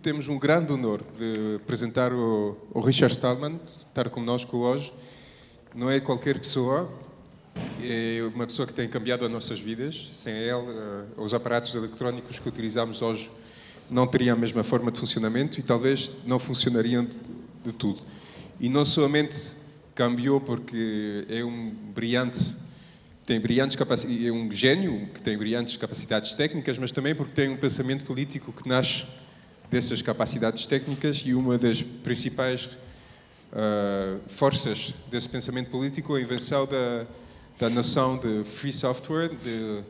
Temos um grande honor de apresentar o, o Richard Stallman, estar conosco hoje. Não é qualquer pessoa, é uma pessoa que tem cambiado as nossas vidas. Sem ele, uh, os aparatos eletrónicos que utilizamos hoje não teriam a mesma forma de funcionamento e talvez não funcionariam de, de tudo. E não somente cambiou porque é um brilhante tem brilhantes capacidades, é um gênio que tem brilhantes capacidades técnicas, mas também porque tem um pensamento político que nasce dessas capacidades técnicas e uma das principais uh, forças desse pensamento político é a invenção da, da noção de free software, de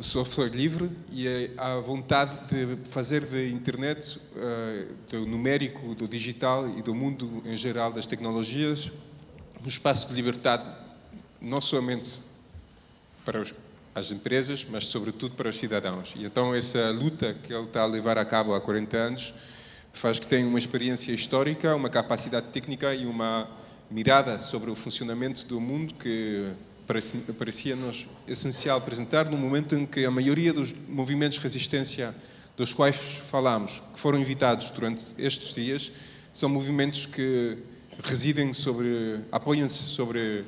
software livre e a vontade de fazer da internet, uh, do numérico, do digital e do mundo em geral das tecnologias um espaço de liberdade não somente para os, as empresas, mas sobretudo para os cidadãos. E então essa luta que ele está a levar a cabo há 40 anos faz que tenha uma experiência histórica, uma capacidade técnica e uma mirada sobre o funcionamento do mundo que parecia-nos essencial apresentar no momento em que a maioria dos movimentos de resistência dos quais falamos, que foram invitados durante estes dias, são movimentos que residem sobre, apoiam-se sobre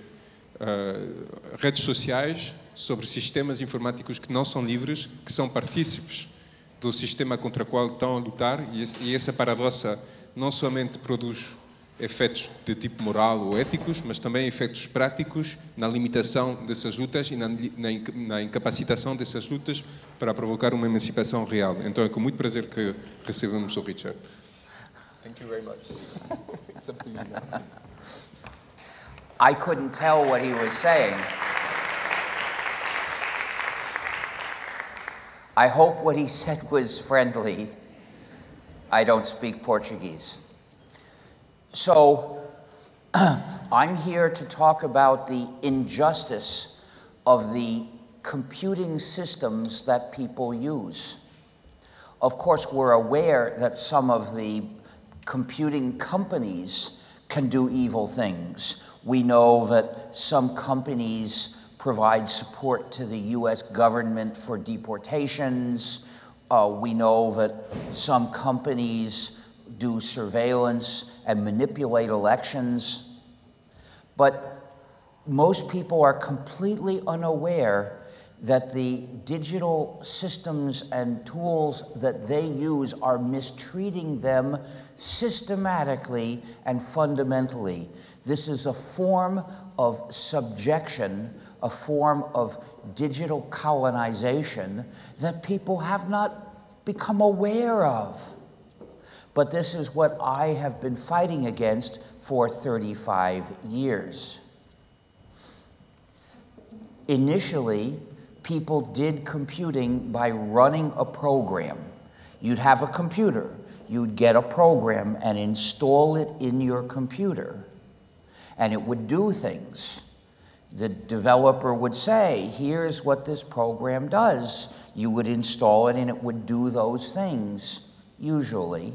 uh, redes sociais, sobre sistemas informáticos que não são livres, que são partícipes do sistema contra o qual estão a lutar, e, esse, e essa paradoxa não somente produz efeitos de tipo moral ou éticos, mas também efeitos práticos na limitação dessas lutas e na, na, na, incapacitação dessas lutas para provocar uma emancipação real. Então é com muito prazer que recebemos o Richard. Thank you very much. It's up to you. I couldn't tell what he was saying. I hope what he said was friendly. I don't speak Portuguese. So I'm here to talk about the injustice of the computing systems that people use. Of course, we're aware that some of the computing companies can do evil things. We know that some companies provide support to the US government for deportations. Uh, we know that some companies do surveillance and manipulate elections. But most people are completely unaware that the digital systems and tools that they use are mistreating them systematically and fundamentally. This is a form of subjection, a form of digital colonization that people have not become aware of. But this is what I have been fighting against for 35 years. Initially, people did computing by running a program. You'd have a computer, you'd get a program and install it in your computer and it would do things. The developer would say, here's what this program does. You would install it and it would do those things, usually.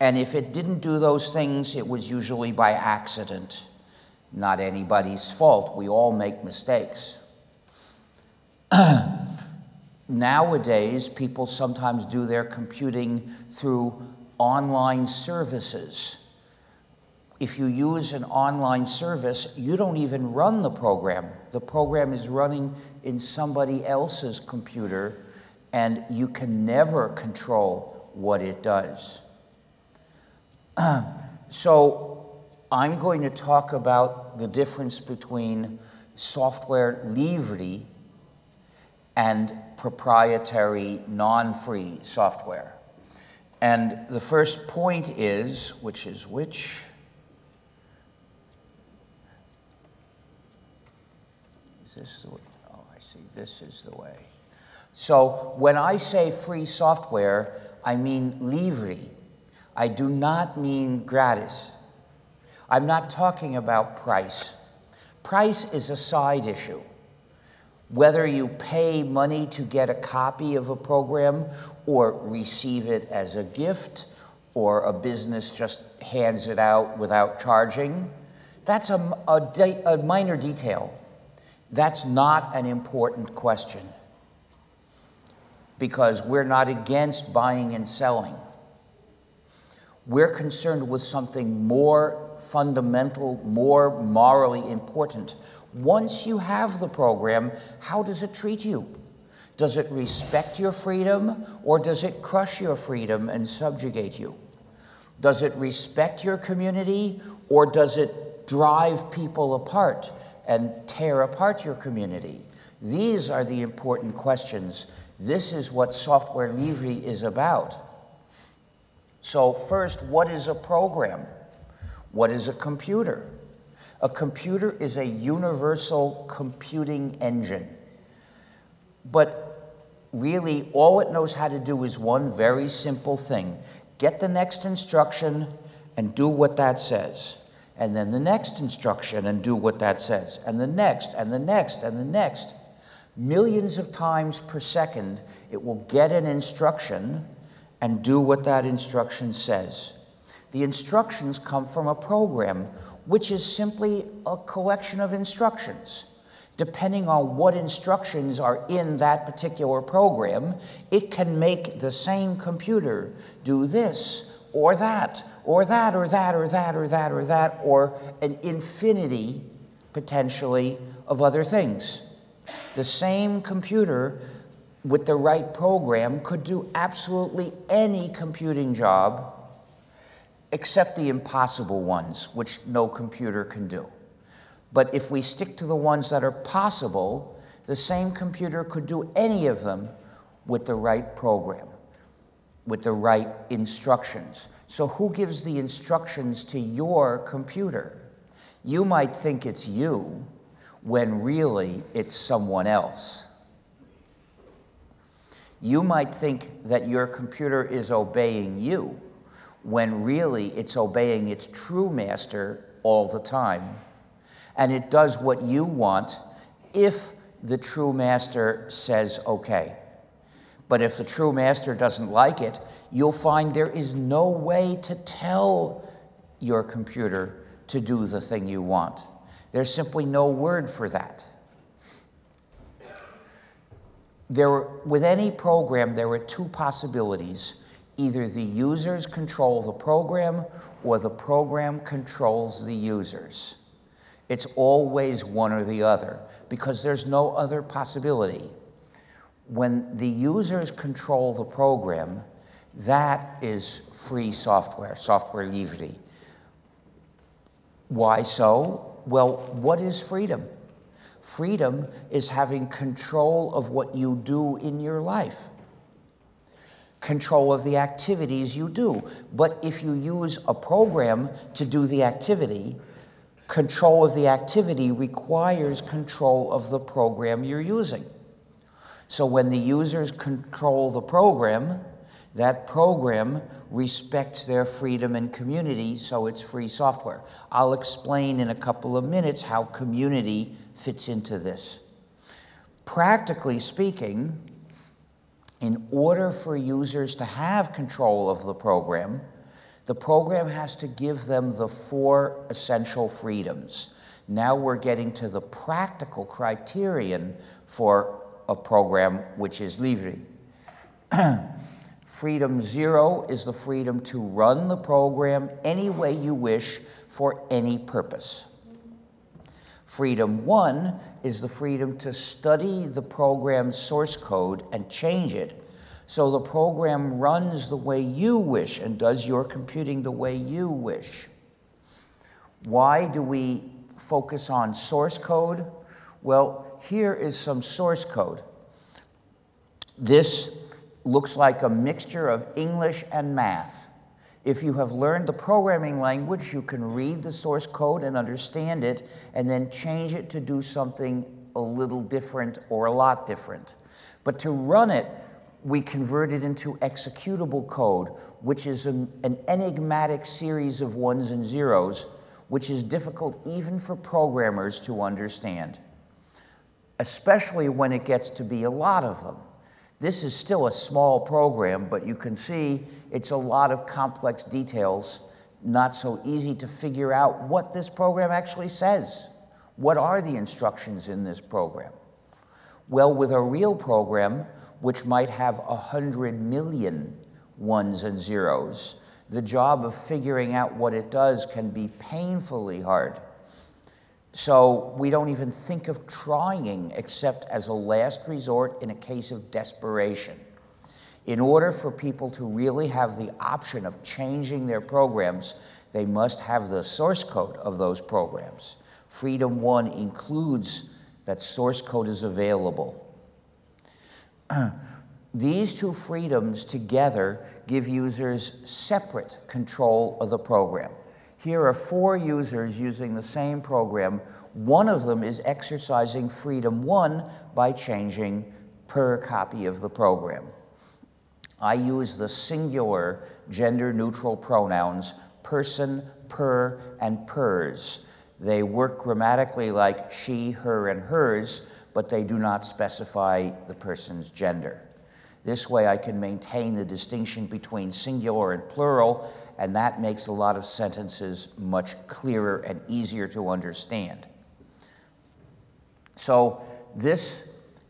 And if it didn't do those things, it was usually by accident, not anybody's fault. We all make mistakes. Nowadays, people sometimes do their computing through online services if you use an online service, you don't even run the program. The program is running in somebody else's computer, and you can never control what it does. so, I'm going to talk about the difference between software livre and proprietary non free software. And the first point is, which is which? This the way? Oh, I see. This is the way. So when I say free software, I mean livre. I do not mean gratis. I'm not talking about price. Price is a side issue. Whether you pay money to get a copy of a program or receive it as a gift or a business just hands it out without charging, that's a, a, a minor detail. That's not an important question. because we're not against buying and selling. We're concerned with something more fundamental, more morally important. Once you have the program, how does it treat you? Does it respect your freedom or does it crush your freedom and subjugate you? Does it respect your community or does it drive people apart and tear apart your community? These are the important questions. This is what Software Livre is about. So, first, what is a program? What is a computer? A computer is a universal computing engine. But really, all it knows how to do is one very simple thing get the next instruction and do what that says. And then the next instruction and do what that says. And the next, and the next, and the next. Millions of times per second, it will get an instruction and do what that instruction says. The instructions come from a program, which is simply a collection of instructions. Depending on what instructions are in that particular program, it can make the same computer do this or that, or that, or that, or that, or that, or that, or an infinity, potentially, of other things. The same computer with the right program could do absolutely any computing job except the impossible ones, which no computer can do. But if we stick to the ones that are possible, the same computer could do any of them with the right program, with the right instructions. So, who gives the instructions to your computer? You might think it's you when really it's someone else. You might think that your computer is obeying you when really it's obeying its true master all the time. And it does what you want if the true master says okay. But if the true master doesn't like it, you'll find there is no way to tell your computer to do the thing you want. There's simply no word for that. There, with any program, there are two possibilities. Either the users control the program or the program controls the users. It's always one or the other because there's no other possibility. When the users control the program, that is free software, software livre. Why so? Well, what is freedom? Freedom is having control of what you do in your life, control of the activities you do. But if you use a program to do the activity, control of the activity requires control of the program you're using. So when the users control the program, that program respects their freedom and community, so it's free software. I'll explain in a couple of minutes how community fits into this. Practically speaking, in order for users to have control of the program, the program has to give them the four essential freedoms. Now we're getting to the practical criterion for a program which is Livre. freedom zero is the freedom to run the program any way you wish for any purpose. Freedom one is the freedom to study the program's source code and change it so the program runs the way you wish and does your computing the way you wish. Why do we focus on source code? Well, here is some source code. This looks like a mixture of English and math. If you have learned the programming language, you can read the source code and understand it, and then change it to do something a little different or a lot different. But to run it, we convert it into executable code, which is an, an enigmatic series of ones and zeros, which is difficult even for programmers to understand, especially when it gets to be a lot of them. This is still a small program, but you can see it's a lot of complex details, not so easy to figure out what this program actually says. What are the instructions in this program? Well, with a real program, which might have a hundred million ones and zeros, the job of figuring out what it does can be painfully hard. So we don't even think of trying except as a last resort in a case of desperation. In order for people to really have the option of changing their programs, they must have the source code of those programs. Freedom 1 includes that source code is available. These two freedoms together give users separate control of the program. Here are four users using the same program. One of them is exercising freedom one by changing per copy of the program. I use the singular gender neutral pronouns person, per, and pers. They work grammatically like she, her, and hers, but they do not specify the person's gender. This way I can maintain the distinction between singular and plural, and that makes a lot of sentences much clearer and easier to understand. So this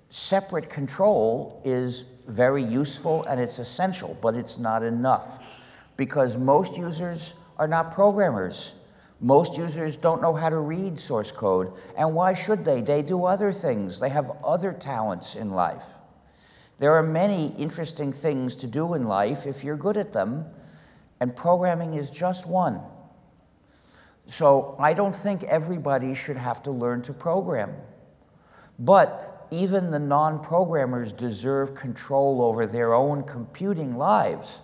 separate control is very useful and it's essential, but it's not enough because most users are not programmers. Most users don't know how to read source code, and why should they? They do other things. They have other talents in life. There are many interesting things to do in life if you're good at them, and programming is just one. So I don't think everybody should have to learn to program. But even the non programmers deserve control over their own computing lives.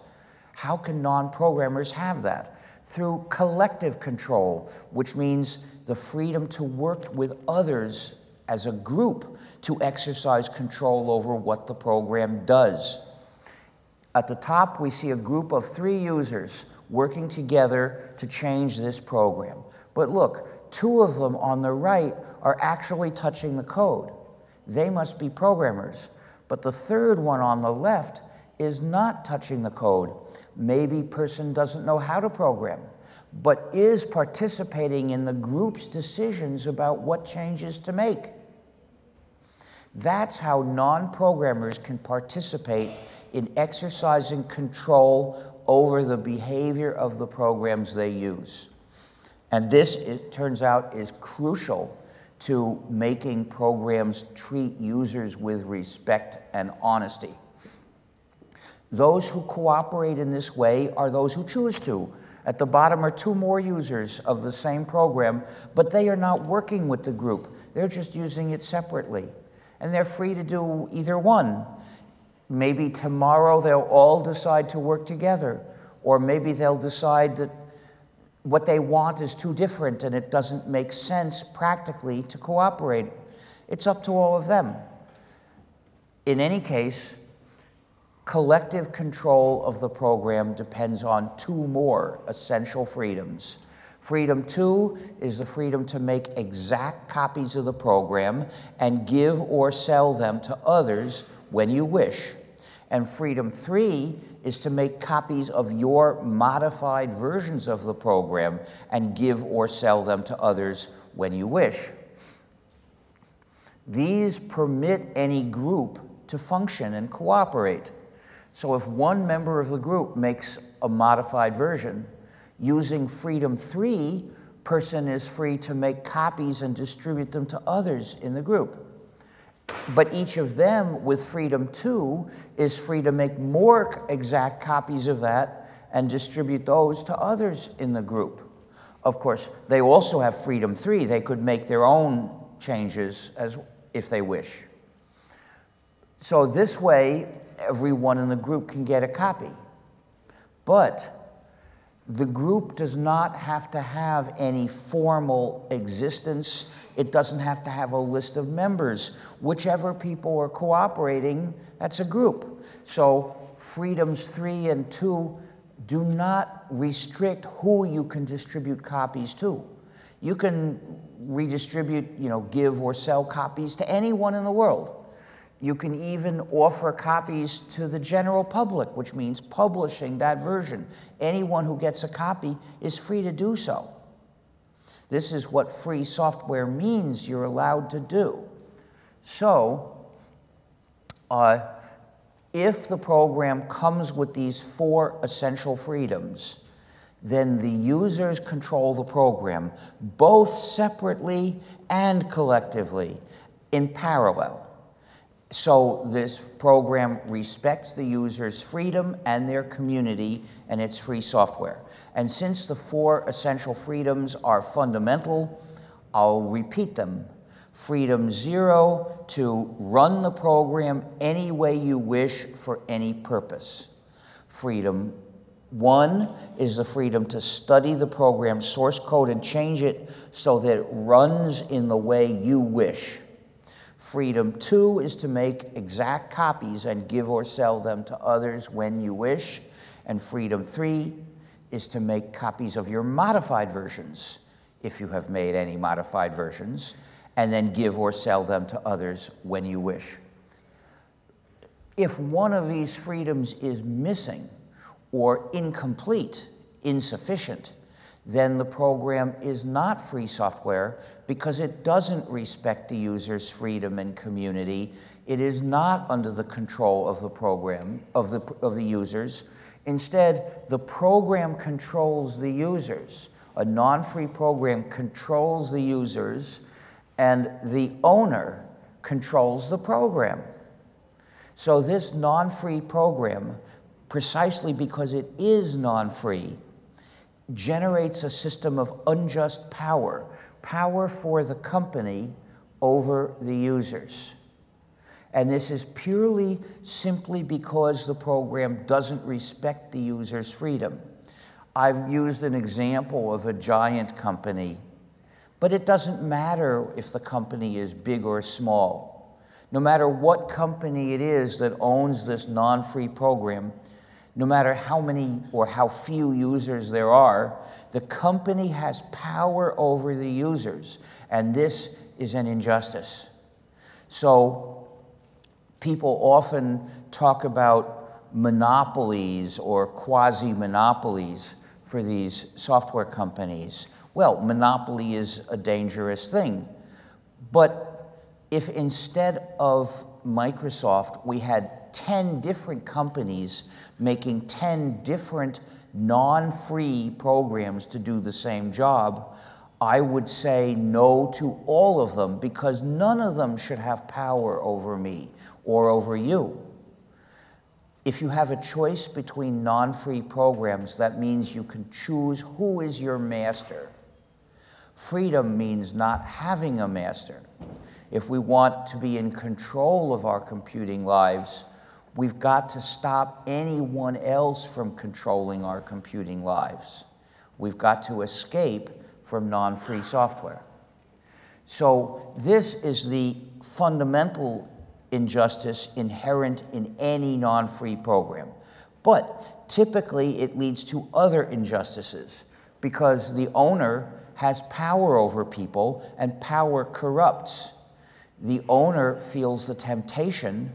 How can non programmers have that? Through collective control, which means the freedom to work with others as a group to exercise control over what the program does. At the top, we see a group of three users working together to change this program. But look, two of them on the right are actually touching the code. They must be programmers. But the third one on the left is not touching the code. Maybe person doesn't know how to program, but is participating in the group's decisions about what changes to make. That's how non-programmers can participate in exercising control over the behavior of the programs they use. And this, it turns out, is crucial to making programs treat users with respect and honesty. Those who cooperate in this way are those who choose to. At the bottom are two more users of the same program, but they are not working with the group. They're just using it separately and they're free to do either one. Maybe tomorrow they'll all decide to work together, or maybe they'll decide that what they want is too different and it doesn't make sense practically to cooperate. It's up to all of them. In any case, collective control of the program depends on two more essential freedoms Freedom two is the freedom to make exact copies of the program and give or sell them to others when you wish. And freedom three is to make copies of your modified versions of the program and give or sell them to others when you wish. These permit any group to function and cooperate. So if one member of the group makes a modified version, Using Freedom 3, person is free to make copies and distribute them to others in the group. But each of them with Freedom 2 is free to make more exact copies of that and distribute those to others in the group. Of course, they also have Freedom 3. They could make their own changes as if they wish. So this way, everyone in the group can get a copy. But the group does not have to have any formal existence. It doesn't have to have a list of members. Whichever people are cooperating, that's a group. So freedoms three and two do not restrict who you can distribute copies to. You can redistribute, you know, give or sell copies to anyone in the world. You can even offer copies to the general public, which means publishing that version. Anyone who gets a copy is free to do so. This is what free software means you're allowed to do. So, uh, if the program comes with these four essential freedoms, then the users control the program both separately and collectively in parallel. So this program respects the user's freedom and their community, and it's free software. And since the four essential freedoms are fundamental, I'll repeat them. Freedom zero, to run the program any way you wish for any purpose. Freedom one is the freedom to study the program source code and change it so that it runs in the way you wish. Freedom two is to make exact copies and give or sell them to others when you wish. And freedom three is to make copies of your modified versions, if you have made any modified versions, and then give or sell them to others when you wish. If one of these freedoms is missing or incomplete, insufficient, then the program is not free software because it doesn't respect the user's freedom and community. It is not under the control of the program, of the, of the users. Instead, the program controls the users. A non-free program controls the users and the owner controls the program. So this non-free program, precisely because it is non-free, generates a system of unjust power, power for the company over the users. And this is purely simply because the program doesn't respect the user's freedom. I've used an example of a giant company, but it doesn't matter if the company is big or small. No matter what company it is that owns this non free program, no matter how many or how few users there are, the company has power over the users, and this is an injustice. So, people often talk about monopolies or quasi monopolies for these software companies. Well, monopoly is a dangerous thing. But if instead of Microsoft, we had 10 different companies making 10 different non free programs to do the same job, I would say no to all of them because none of them should have power over me or over you. If you have a choice between non free programs, that means you can choose who is your master. Freedom means not having a master. If we want to be in control of our computing lives, We've got to stop anyone else from controlling our computing lives. We've got to escape from non free software. So, this is the fundamental injustice inherent in any non free program. But typically, it leads to other injustices because the owner has power over people and power corrupts. The owner feels the temptation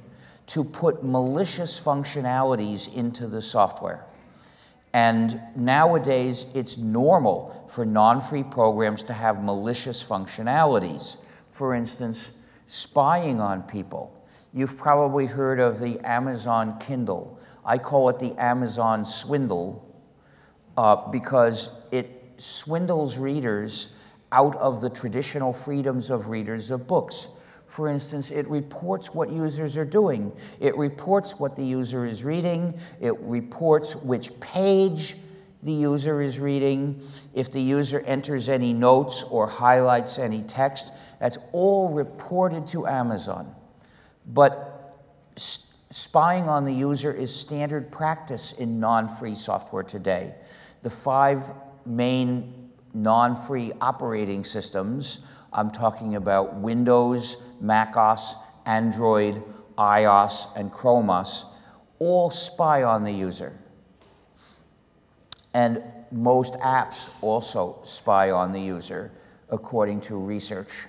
to put malicious functionalities into the software. And nowadays, it's normal for non free programs to have malicious functionalities. For instance, spying on people. You've probably heard of the Amazon Kindle. I call it the Amazon swindle uh, because it swindles readers out of the traditional freedoms of readers of books. For instance, it reports what users are doing. It reports what the user is reading. It reports which page the user is reading. If the user enters any notes or highlights any text, that's all reported to Amazon. But spying on the user is standard practice in non free software today. The five main non free operating systems I'm talking about Windows, macOS, Android, iOS, and ChromeOS, all spy on the user. And most apps also spy on the user, according to research.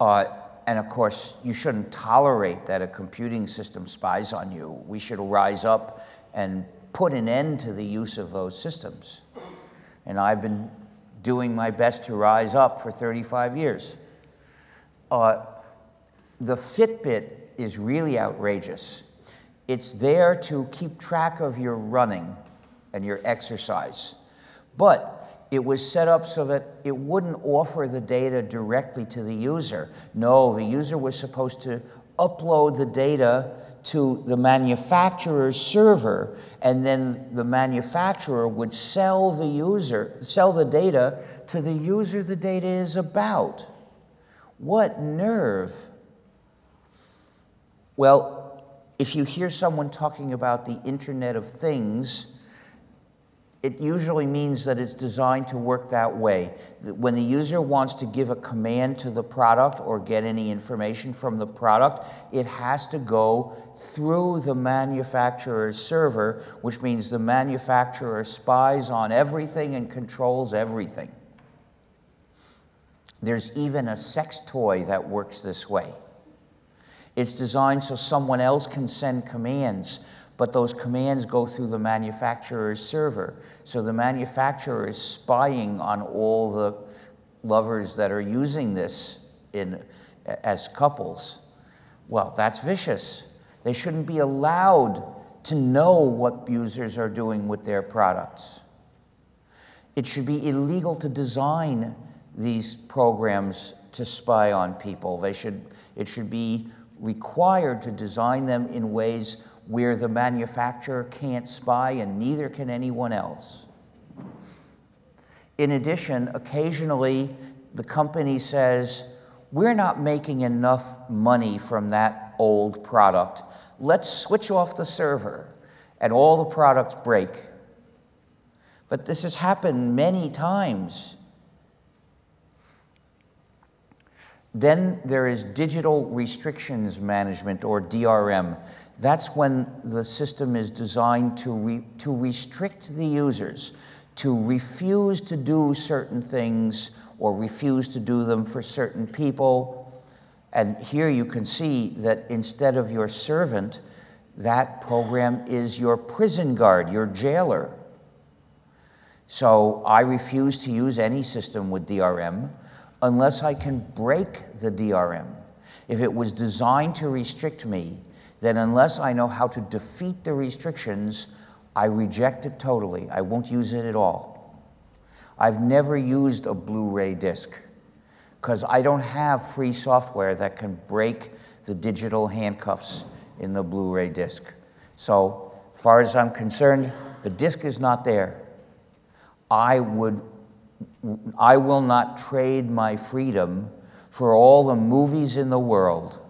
Uh, and of course, you shouldn't tolerate that a computing system spies on you. We should rise up and put an end to the use of those systems. And I've been doing my best to rise up for 35 years. Uh, the Fitbit is really outrageous. It's there to keep track of your running and your exercise. But it was set up so that it wouldn't offer the data directly to the user. No, the user was supposed to upload the data to the manufacturer's server, and then the manufacturer would sell the user, sell the data to the user the data is about. What nerve! Well, if you hear someone talking about the Internet of Things, it usually means that it's designed to work that way. When the user wants to give a command to the product or get any information from the product, it has to go through the manufacturer's server, which means the manufacturer spies on everything and controls everything. There's even a sex toy that works this way. It's designed so someone else can send commands but those commands go through the manufacturer's server. So the manufacturer is spying on all the lovers that are using this in, as couples. Well, that's vicious. They shouldn't be allowed to know what users are doing with their products. It should be illegal to design these programs to spy on people. They should, it should be required to design them in ways where the manufacturer can't spy and neither can anyone else. In addition, occasionally the company says, We're not making enough money from that old product. Let's switch off the server, and all the products break. But this has happened many times. Then there is digital restrictions management or DRM. That's when the system is designed to, re, to restrict the users, to refuse to do certain things or refuse to do them for certain people. And here you can see that instead of your servant, that program is your prison guard, your jailer. So I refuse to use any system with DRM unless I can break the DRM. If it was designed to restrict me, then unless I know how to defeat the restrictions, I reject it totally. I won't use it at all. I've never used a Blu ray disc because I don't have free software that can break the digital handcuffs in the Blu ray disc. So, far as I'm concerned, the disc is not there. I would I will not trade my freedom for all the movies in the world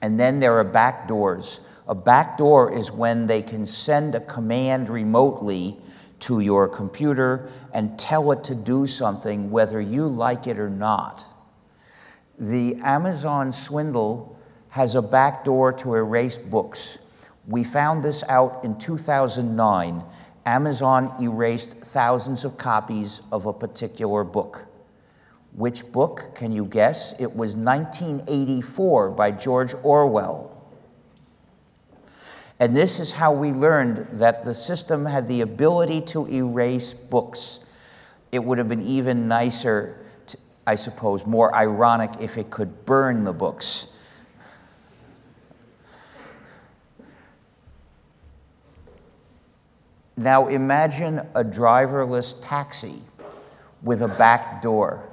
And then there are back doors. A back door is when they can send a command remotely to your computer and tell it to do something whether you like it or not. The Amazon swindle has a back door to erase books. We found this out in 2009. Amazon erased thousands of copies of a particular book. Which book? Can you guess? It was 1984 by George Orwell. And this is how we learned that the system had the ability to erase books. It would have been even nicer, to, I suppose, more ironic if it could burn the books. Now imagine a driverless taxi with a back door.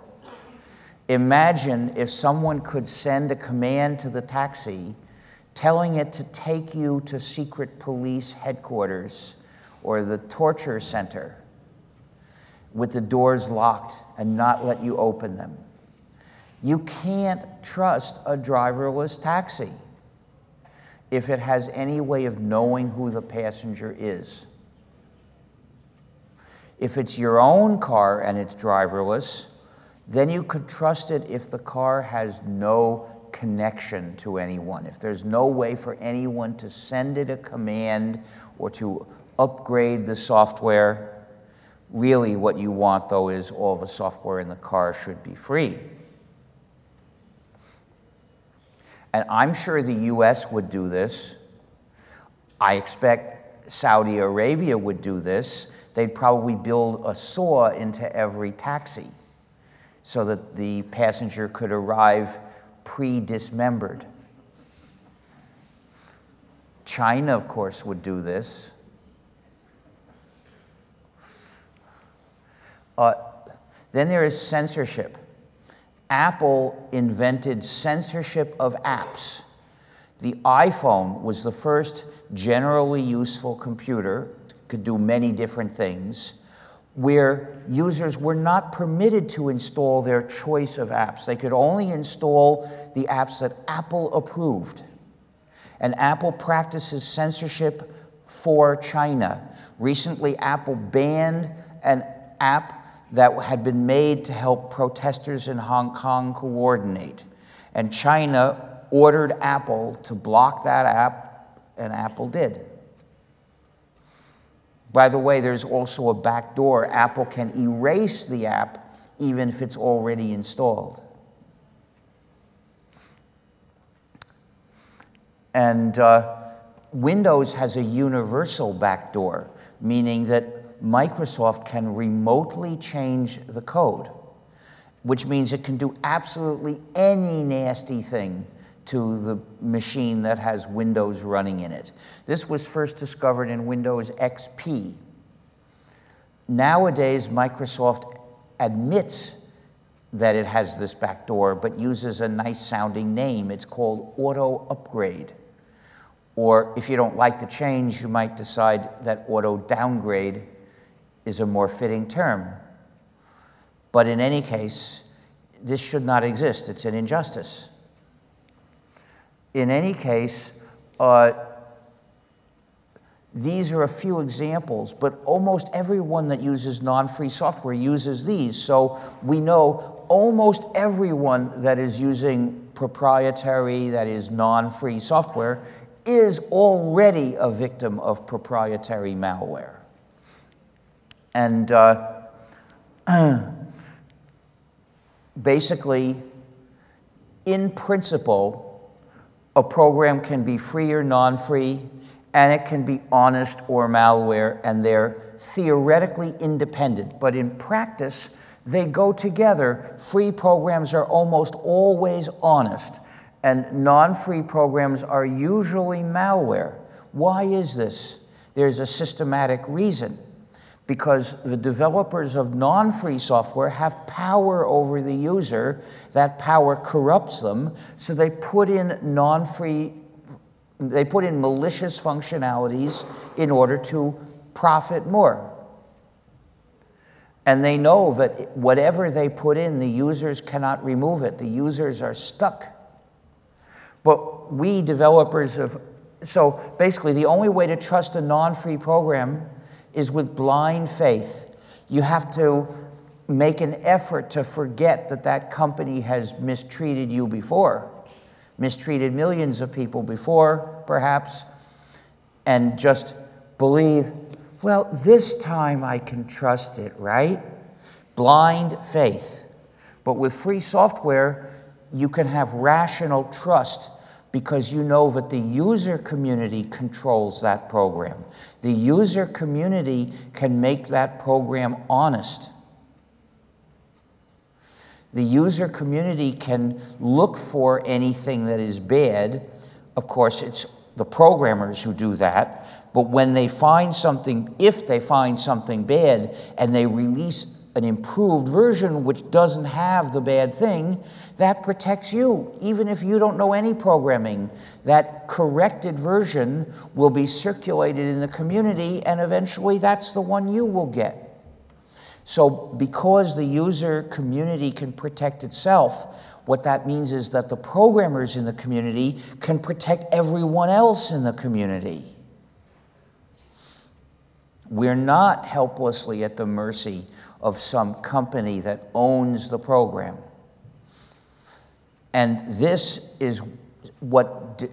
Imagine if someone could send a command to the taxi telling it to take you to secret police headquarters or the torture center with the doors locked and not let you open them. You can't trust a driverless taxi if it has any way of knowing who the passenger is. If it's your own car and it's driverless, then you could trust it if the car has no connection to anyone, if there's no way for anyone to send it a command or to upgrade the software. Really, what you want, though, is all the software in the car should be free. And I'm sure the US would do this. I expect Saudi Arabia would do this. They'd probably build a saw into every taxi so that the passenger could arrive pre dismembered. China, of course, would do this. Uh, then there is censorship. Apple invented censorship of apps. The iPhone was the first generally useful computer, could do many different things, where users were not permitted to install their choice of apps. They could only install the apps that Apple approved. And Apple practices censorship for China. Recently, Apple banned an app that had been made to help protesters in Hong Kong coordinate. And China ordered Apple to block that app, and Apple did. By the way, there's also a back door. Apple can erase the app even if it's already installed. And uh, Windows has a universal backdoor, meaning that Microsoft can remotely change the code, which means it can do absolutely any nasty thing to the machine that has Windows running in it. This was first discovered in Windows XP. Nowadays, Microsoft admits that it has this backdoor, but uses a nice sounding name. It's called Auto Upgrade. Or if you don't like the change, you might decide that auto downgrade is a more fitting term. But in any case, this should not exist. It's an injustice. In any case, uh, these are a few examples, but almost everyone that uses non free software uses these. So we know almost everyone that is using proprietary, that is non free software, is already a victim of proprietary malware. And uh, basically, in principle, a program can be free or non free, and it can be honest or malware, and they're theoretically independent. But in practice, they go together. Free programs are almost always honest and non-free programs are usually malware. Why is this? There's a systematic reason. Because the developers of non-free software have power over the user, that power corrupts them, so they put in non-free, they put in malicious functionalities in order to profit more. And they know that whatever they put in, the users cannot remove it. The users are stuck. But we developers of, so basically the only way to trust a non-free program is with blind faith. You have to make an effort to forget that that company has mistreated you before, mistreated millions of people before, perhaps, and just believe, well, this time I can trust it, right? Blind faith. But with free software, you can have rational trust because you know that the user community controls that program. The user community can make that program honest. The user community can look for anything that is bad. Of course, it's the programmers who do that. But when they find something, if they find something bad and they release an improved version which doesn't have the bad thing, that protects you. Even if you don't know any programming, that corrected version will be circulated in the community, and eventually that's the one you will get. So, because the user community can protect itself, what that means is that the programmers in the community can protect everyone else in the community. We're not helplessly at the mercy of some company that owns the program. And this is what, de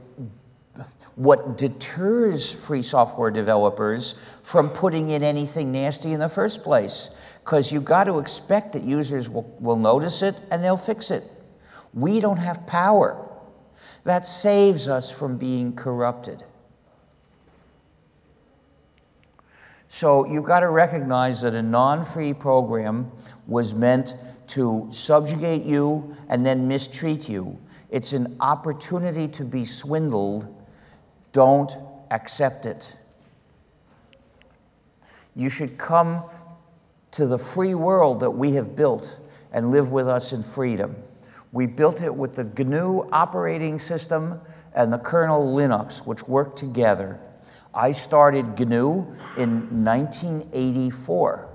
what deters free software developers from putting in anything nasty in the first place. Because you've got to expect that users will, will notice it and they'll fix it. We don't have power. That saves us from being corrupted. So you've got to recognize that a non-free program was meant to subjugate you and then mistreat you. It's an opportunity to be swindled. Don't accept it. You should come to the free world that we have built and live with us in freedom. We built it with the GNU operating system and the kernel Linux, which work together. I started GNU in 1984,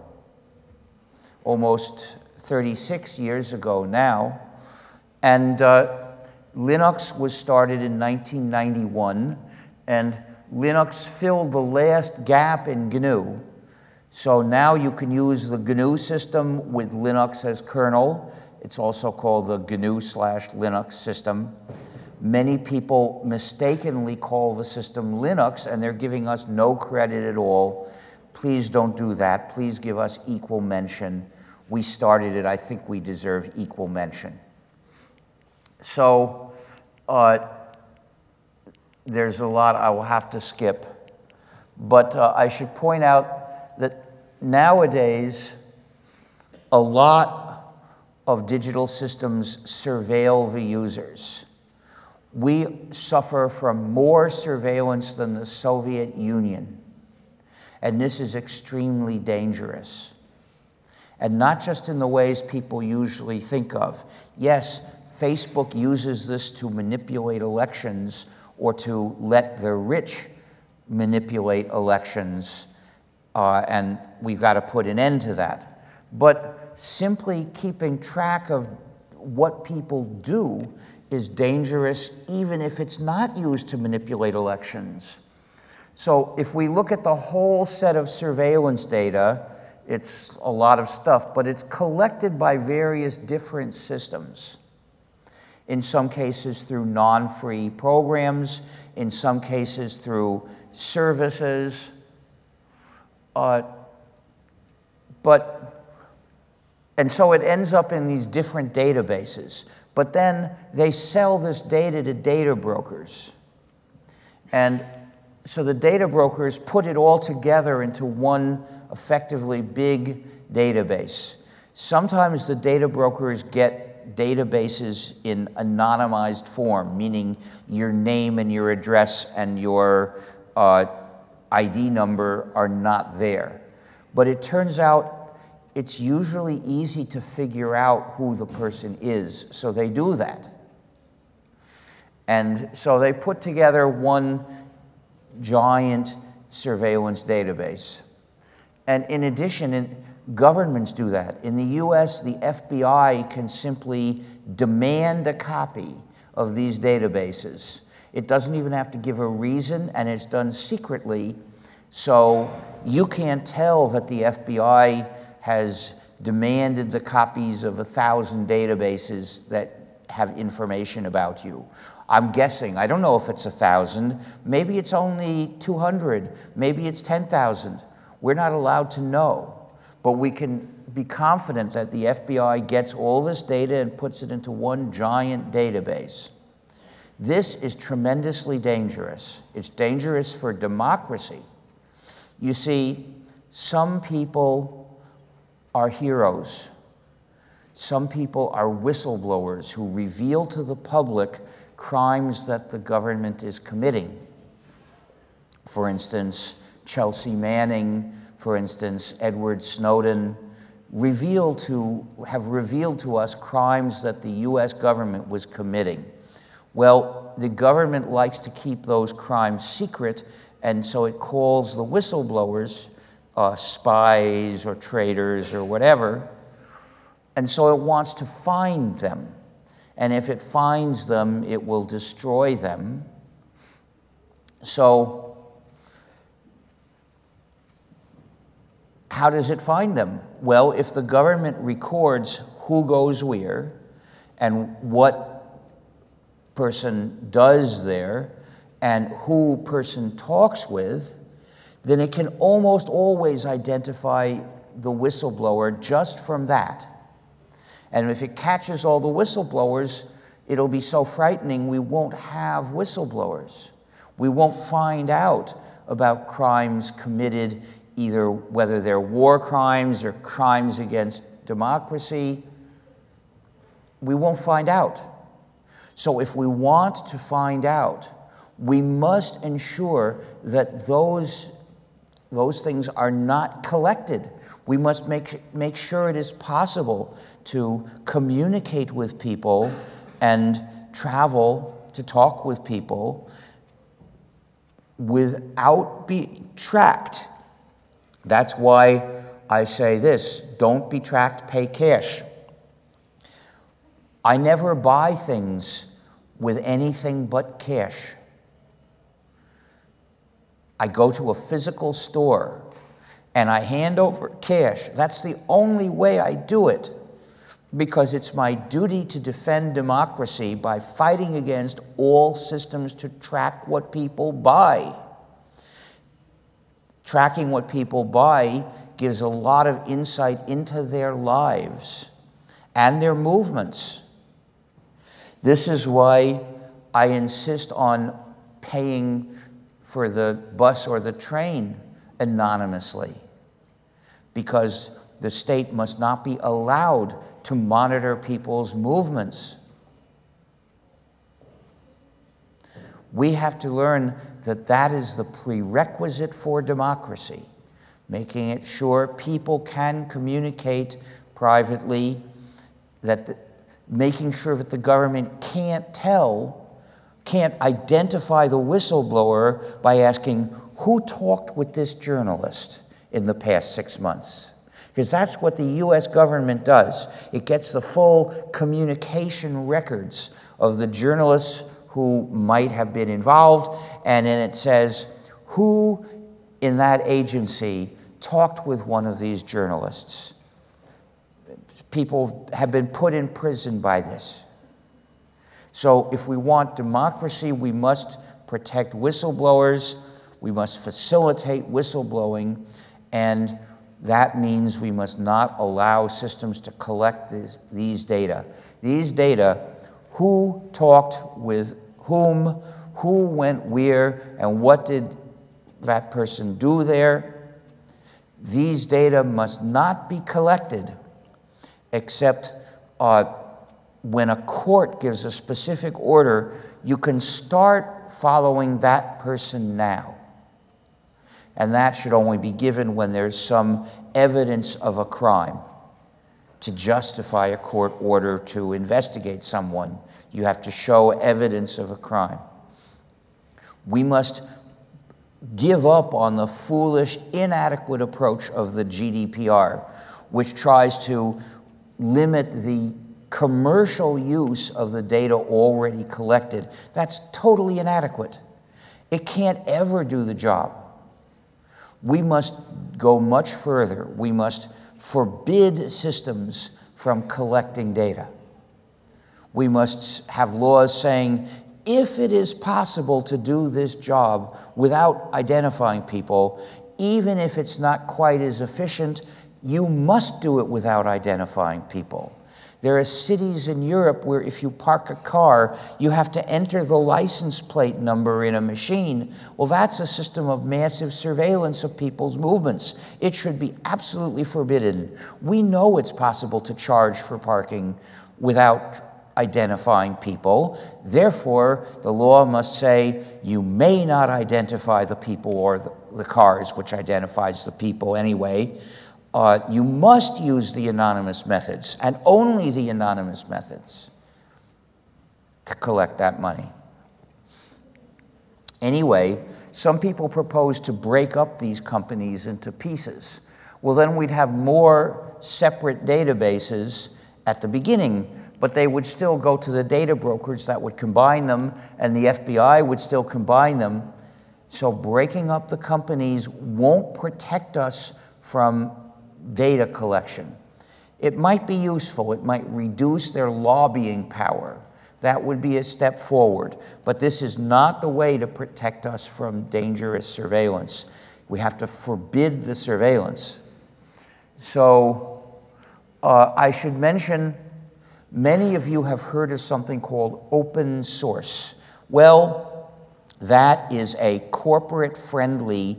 almost 36 years ago now. And uh, Linux was started in 1991, and Linux filled the last gap in GNU. So now you can use the GNU system with Linux as kernel. It's also called the GNU slash Linux system. Many people mistakenly call the system Linux and they're giving us no credit at all. Please don't do that. Please give us equal mention. We started it. I think we deserve equal mention. So uh, there's a lot I will have to skip. But uh, I should point out that nowadays, a lot of digital systems surveil the users we suffer from more surveillance than the Soviet Union. And this is extremely dangerous. And not just in the ways people usually think of. Yes, Facebook uses this to manipulate elections or to let the rich manipulate elections, uh, and we've got to put an end to that. But simply keeping track of what people do is dangerous even if it's not used to manipulate elections. So if we look at the whole set of surveillance data, it's a lot of stuff, but it's collected by various different systems. In some cases through non-free programs, in some cases through services. Uh, but, and so it ends up in these different databases. But then they sell this data to data brokers. And so the data brokers put it all together into one effectively big database. Sometimes the data brokers get databases in anonymized form, meaning your name and your address and your uh, ID number are not there. But it turns out it's usually easy to figure out who the person is, so they do that. And so they put together one giant surveillance database. And in addition, governments do that. In the US, the FBI can simply demand a copy of these databases. It doesn't even have to give a reason, and it's done secretly. So you can't tell that the FBI has demanded the copies of a thousand databases that have information about you. I'm guessing, I don't know if it's a thousand, maybe it's only 200, maybe it's 10,000. We're not allowed to know, but we can be confident that the FBI gets all this data and puts it into one giant database. This is tremendously dangerous. It's dangerous for democracy. You see, some people are heroes. Some people are whistleblowers who reveal to the public crimes that the government is committing. For instance, Chelsea Manning, for instance, Edward Snowden, reveal to, have revealed to us crimes that the US government was committing. Well, the government likes to keep those crimes secret, and so it calls the whistleblowers uh, spies or traitors or whatever. And so it wants to find them. And if it finds them, it will destroy them. So, how does it find them? Well, if the government records who goes where and what person does there and who person talks with, then it can almost always identify the whistleblower just from that. And if it catches all the whistleblowers, it'll be so frightening we won't have whistleblowers. We won't find out about crimes committed, either whether they're war crimes or crimes against democracy. We won't find out. So if we want to find out we must ensure that those, those things are not collected. We must make, make sure it is possible to communicate with people and travel to talk with people without being tracked. That's why I say this don't be tracked, pay cash. I never buy things with anything but cash. I go to a physical store and I hand over cash. That's the only way I do it because it's my duty to defend democracy by fighting against all systems to track what people buy. Tracking what people buy gives a lot of insight into their lives and their movements. This is why I insist on paying for the bus or the train anonymously, because the state must not be allowed to monitor people's movements. We have to learn that that is the prerequisite for democracy, making it sure people can communicate privately, that the, making sure that the government can't tell, can't identify the whistleblower by asking who talked with this journalist in the past six months because that's what the US government does. It gets the full communication records of the journalists who might have been involved, and then it says who in that agency talked with one of these journalists. People have been put in prison by this. So, if we want democracy, we must protect whistleblowers, we must facilitate whistleblowing, and that means we must not allow systems to collect this, these data. These data, who talked with whom, who went where, and what did that person do there, these data must not be collected except uh, when a court gives a specific order, you can start following that person now. And that should only be given when there's some evidence of a crime. To justify a court order to investigate someone, you have to show evidence of a crime. We must give up on the foolish, inadequate approach of the GDPR, which tries to limit the commercial use of the data already collected. That's totally inadequate. It can't ever do the job. We must go much further. We must forbid systems from collecting data. We must have laws saying if it is possible to do this job without identifying people, even if it's not quite as efficient, you must do it without identifying people. There are cities in Europe where if you park a car, you have to enter the license plate number in a machine. Well, that's a system of massive surveillance of people's movements. It should be absolutely forbidden. We know it's possible to charge for parking without identifying people. Therefore, the law must say you may not identify the people or the, the cars, which identifies the people anyway uh, you must use the anonymous methods and only the anonymous methods to collect that money. Anyway, some people propose to break up these companies into pieces. Well, then we'd have more separate databases at the beginning, but they would still go to the data brokers that would combine them, and the FBI would still combine them. So breaking up the companies won't protect us from data collection. It might be useful, it might reduce their lobbying power. That would be a step forward. But this is not the way to protect us from dangerous surveillance. We have to forbid the surveillance. So uh, I should mention many of you have heard of something called open source. Well, that is a corporate friendly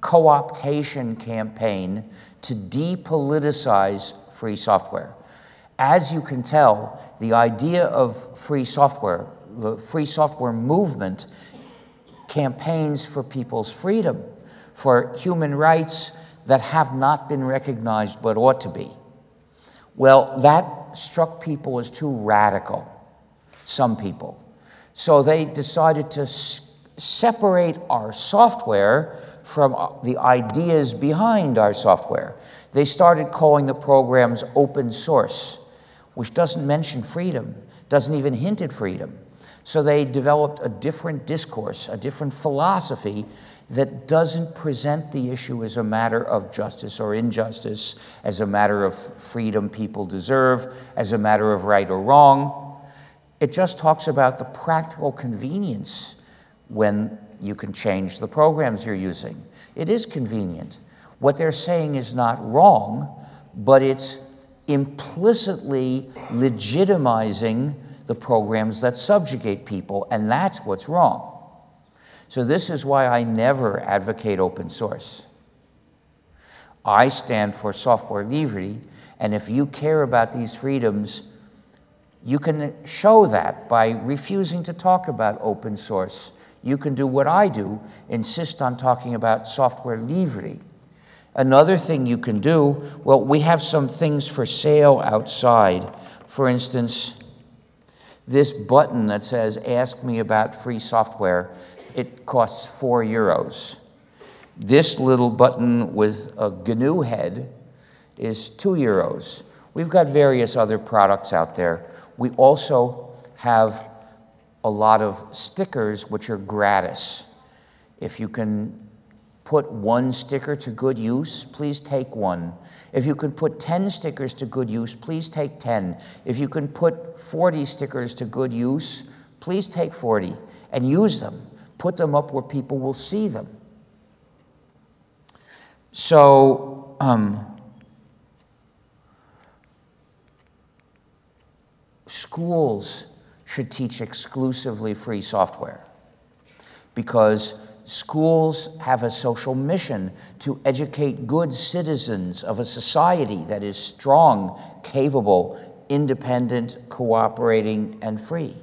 co-optation campaign to depoliticize free software. As you can tell, the idea of free software, the free software movement campaigns for people's freedom, for human rights that have not been recognized but ought to be. Well, that struck people as too radical, some people. So they decided to separate our software from uh, the ideas behind our software. They started calling the programs open source, which doesn't mention freedom, doesn't even hint at freedom. So they developed a different discourse, a different philosophy that doesn't present the issue as a matter of justice or injustice, as a matter of freedom people deserve, as a matter of right or wrong. It just talks about the practical convenience when you can change the programs you're using. It is convenient. What they're saying is not wrong, but it's implicitly legitimizing the programs that subjugate people, and that's what's wrong. So, this is why I never advocate open source. I stand for software liberty, and if you care about these freedoms, you can show that by refusing to talk about open source you can do what I do, insist on talking about software liberty. Another thing you can do, well, we have some things for sale outside. For instance, this button that says, Ask me about free software, it costs four euros. This little button with a GNU head is two euros. We've got various other products out there. We also have a lot of stickers which are gratis. If you can put one sticker to good use, please take one. If you can put 10 stickers to good use, please take 10. If you can put 40 stickers to good use, please take 40 and use them. Put them up where people will see them. So, um, schools should teach exclusively free software because schools have a social mission to educate good citizens of a society that is strong, capable, independent, cooperating, and free.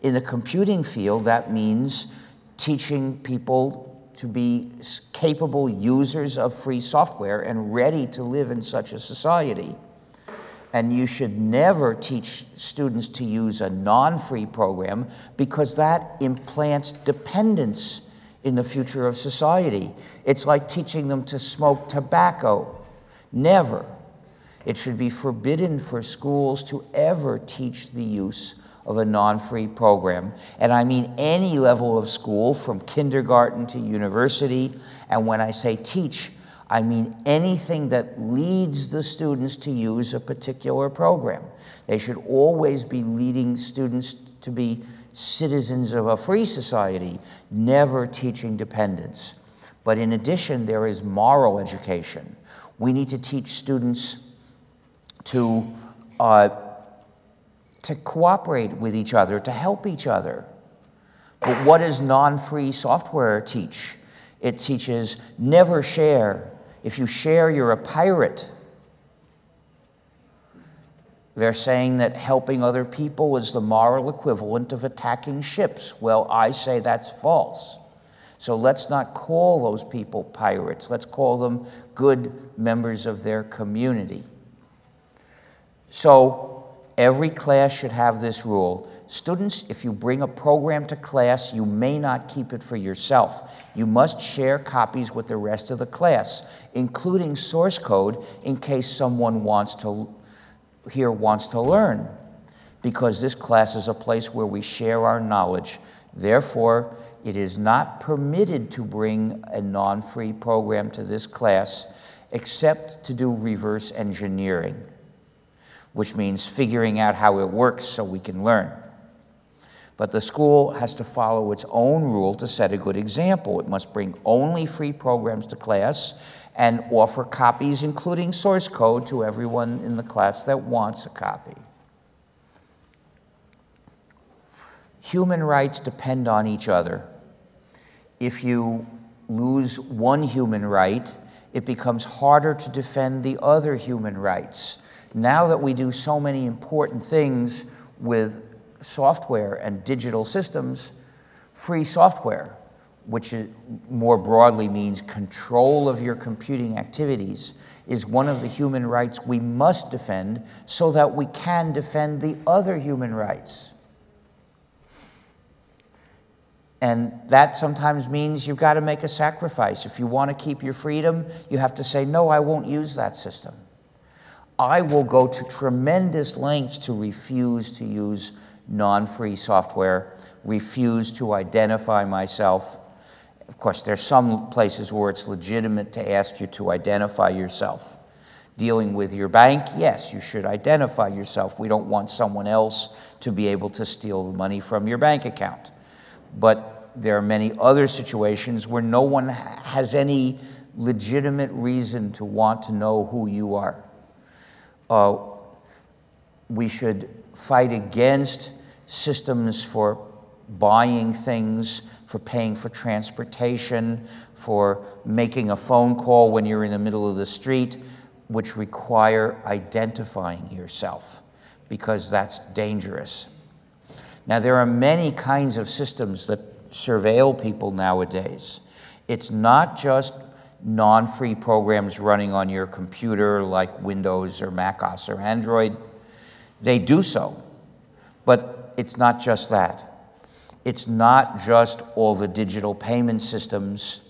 In the computing field, that means teaching people to be capable users of free software and ready to live in such a society and you should never teach students to use a non free program because that implants dependence in the future of society. It's like teaching them to smoke tobacco. Never. It should be forbidden for schools to ever teach the use of a non free program. And I mean any level of school, from kindergarten to university. And when I say teach, I mean anything that leads the students to use a particular program. They should always be leading students to be citizens of a free society, never teaching dependence. But in addition, there is moral education. We need to teach students to, uh, to cooperate with each other, to help each other. But what does non free software teach? It teaches never share, if you share, you're a pirate. They're saying that helping other people is the moral equivalent of attacking ships. Well, I say that's false. So let's not call those people pirates. Let's call them good members of their community. So every class should have this rule Students, if you bring a program to class, you may not keep it for yourself. You must share copies with the rest of the class, including source code in case someone wants to here wants to learn. Because this class is a place where we share our knowledge. Therefore, it is not permitted to bring a non-free program to this class except to do reverse engineering, which means figuring out how it works so we can learn. But the school has to follow its own rule to set a good example. It must bring only free programs to class and offer copies, including source code, to everyone in the class that wants a copy. Human rights depend on each other. If you lose one human right, it becomes harder to defend the other human rights. Now that we do so many important things with software and digital systems, free software, which more broadly means control of your computing activities, is one of the human rights we must defend so that we can defend the other human rights. And that sometimes means you've got to make a sacrifice. If you want to keep your freedom, you have to say, no, I won't use that system. I will go to tremendous lengths to refuse to use non free software, refuse to identify myself. Of course, there's some places where it's legitimate to ask you to identify yourself. Dealing with your bank, yes, you should identify yourself. We don't want someone else to be able to steal the money from your bank account. But there are many other situations where no one has any legitimate reason to want to know who you are. Uh, we should fight against systems for buying things, for paying for transportation, for making a phone call when you're in the middle of the street, which require identifying yourself because that's dangerous. Now, there are many kinds of systems that surveil people nowadays. It's not just non free programs running on your computer like Windows or Mac OS or Android. They do so, but it's not just that. It's not just all the digital payment systems.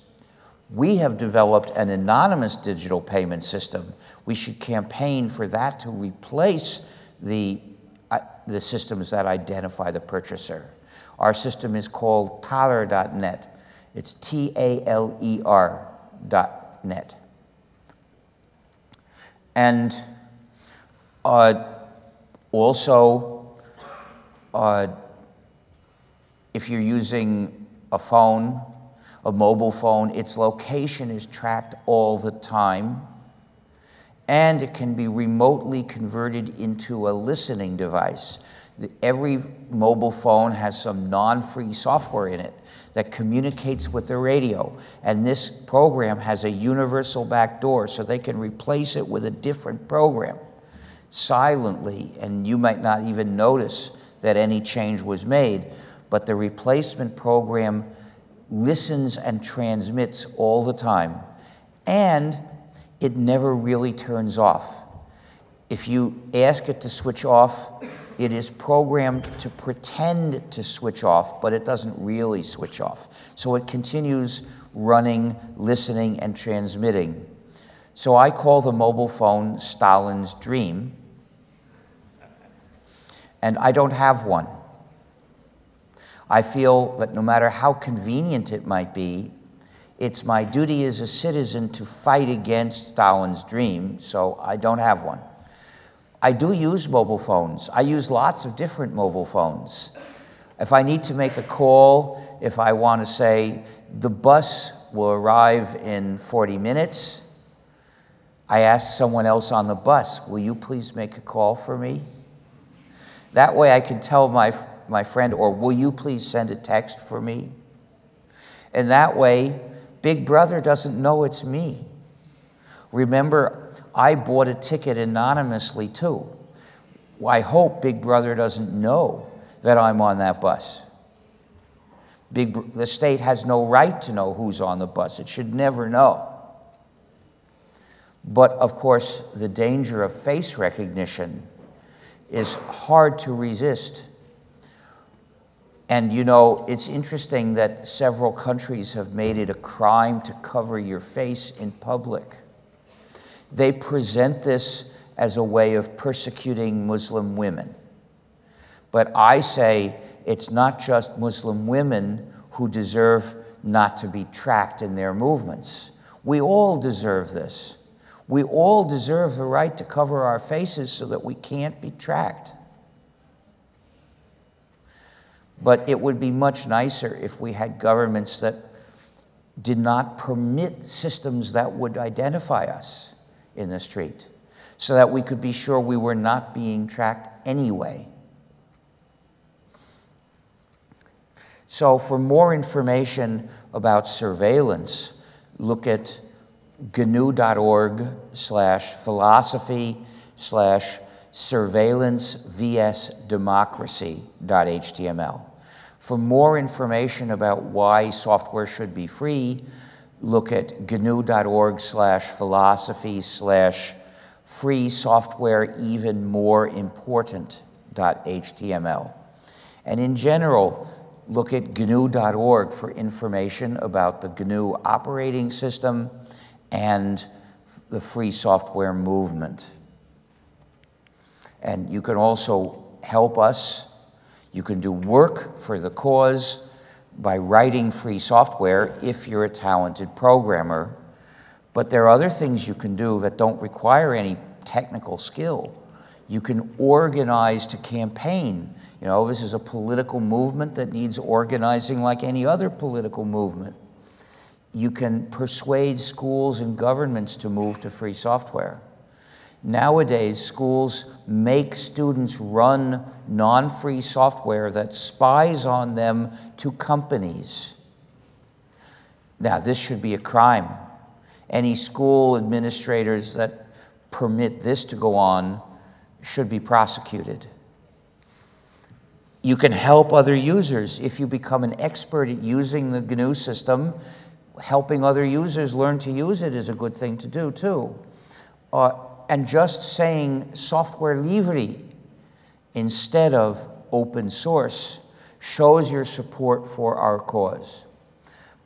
We have developed an anonymous digital payment system. We should campaign for that to replace the, uh, the systems that identify the purchaser. Our system is called Taler.net. It's T A L R dot net. And uh, also, uh, if you're using a phone, a mobile phone, its location is tracked all the time. And it can be remotely converted into a listening device every mobile phone has some non-free software in it that communicates with the radio. And this program has a universal backdoor so they can replace it with a different program silently, and you might not even notice that any change was made. But the replacement program listens and transmits all the time, and it never really turns off. If you ask it to switch off, it is programmed to pretend to switch off, but it doesn't really switch off. So it continues running, listening, and transmitting. So I call the mobile phone Stalin's dream, and I don't have one. I feel that no matter how convenient it might be, it's my duty as a citizen to fight against Stalin's dream, so I don't have one. I do use mobile phones. I use lots of different mobile phones. If I need to make a call, if I want to say the bus will arrive in 40 minutes, I ask someone else on the bus, will you please make a call for me? That way I can tell my, my friend, or will you please send a text for me? And that way, Big Brother doesn't know it's me. Remember, I bought a ticket anonymously too. I hope Big Brother doesn't know that I'm on that bus. Big, the state has no right to know who's on the bus. It should never know. But of course, the danger of face recognition is hard to resist. And you know, it's interesting that several countries have made it a crime to cover your face in public. They present this as a way of persecuting Muslim women. But I say it's not just Muslim women who deserve not to be tracked in their movements. We all deserve this. We all deserve the right to cover our faces so that we can't be tracked. But it would be much nicer if we had governments that did not permit systems that would identify us in the street so that we could be sure we were not being tracked anyway. So, for more information about surveillance, look at gnu.org slash philosophy slash surveillance vs democracy.html. For more information about why software should be free, look at gnu.org slash philosophy slash free software even more important.html. And in general, look at gnu.org for information about the GNU operating system and the free software movement. And you can also help us. You can do work for the cause by writing free software if you're a talented programmer. But there are other things you can do that don't require any technical skill. You can organize to campaign. You know, this is a political movement that needs organizing like any other political movement. You can persuade schools and governments to move to free software. Nowadays, schools make students run non free software that spies on them to companies. Now, this should be a crime. Any school administrators that permit this to go on should be prosecuted. You can help other users if you become an expert at using the GNU system. Helping other users learn to use it is a good thing to do, too. Uh, and just saying software libre instead of open source shows your support for our cause.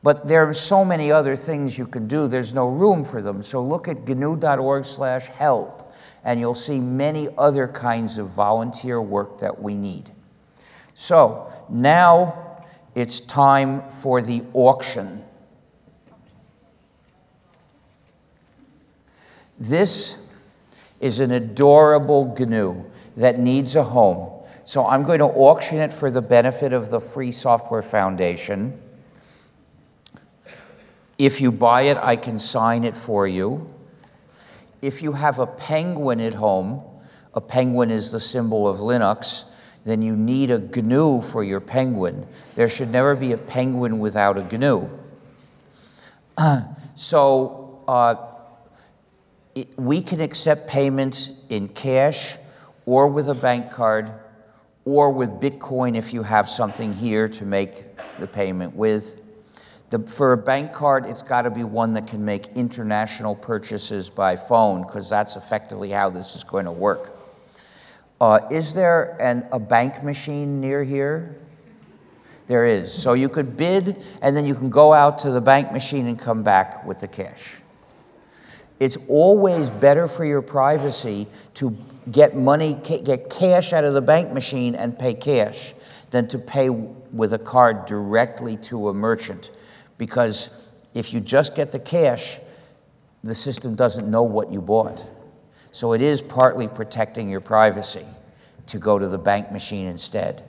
But there are so many other things you can do, there's no room for them. So look at gnu.org slash help and you'll see many other kinds of volunteer work that we need. So now it's time for the auction. This is an adorable GNU that needs a home. So I'm going to auction it for the benefit of the Free Software Foundation. If you buy it, I can sign it for you if you have a penguin at home, a penguin is the symbol of Linux, then you need a GNU for your penguin. There should never be a penguin without a GNU. so uh, we can accept payment in cash or with a bank card or with Bitcoin if you have something here to make the payment with. The, for a bank card, it's got to be one that can make international purchases by phone because that's effectively how this is going to work. Uh, is there an, a bank machine near here? There is. So you could bid and then you can go out to the bank machine and come back with the cash. It's always better for your privacy to get money, get cash out of the bank machine and pay cash than to pay with a card directly to a merchant because if you just get the cash, the system doesn't know what you bought. So it is partly protecting your privacy to go to the bank machine instead.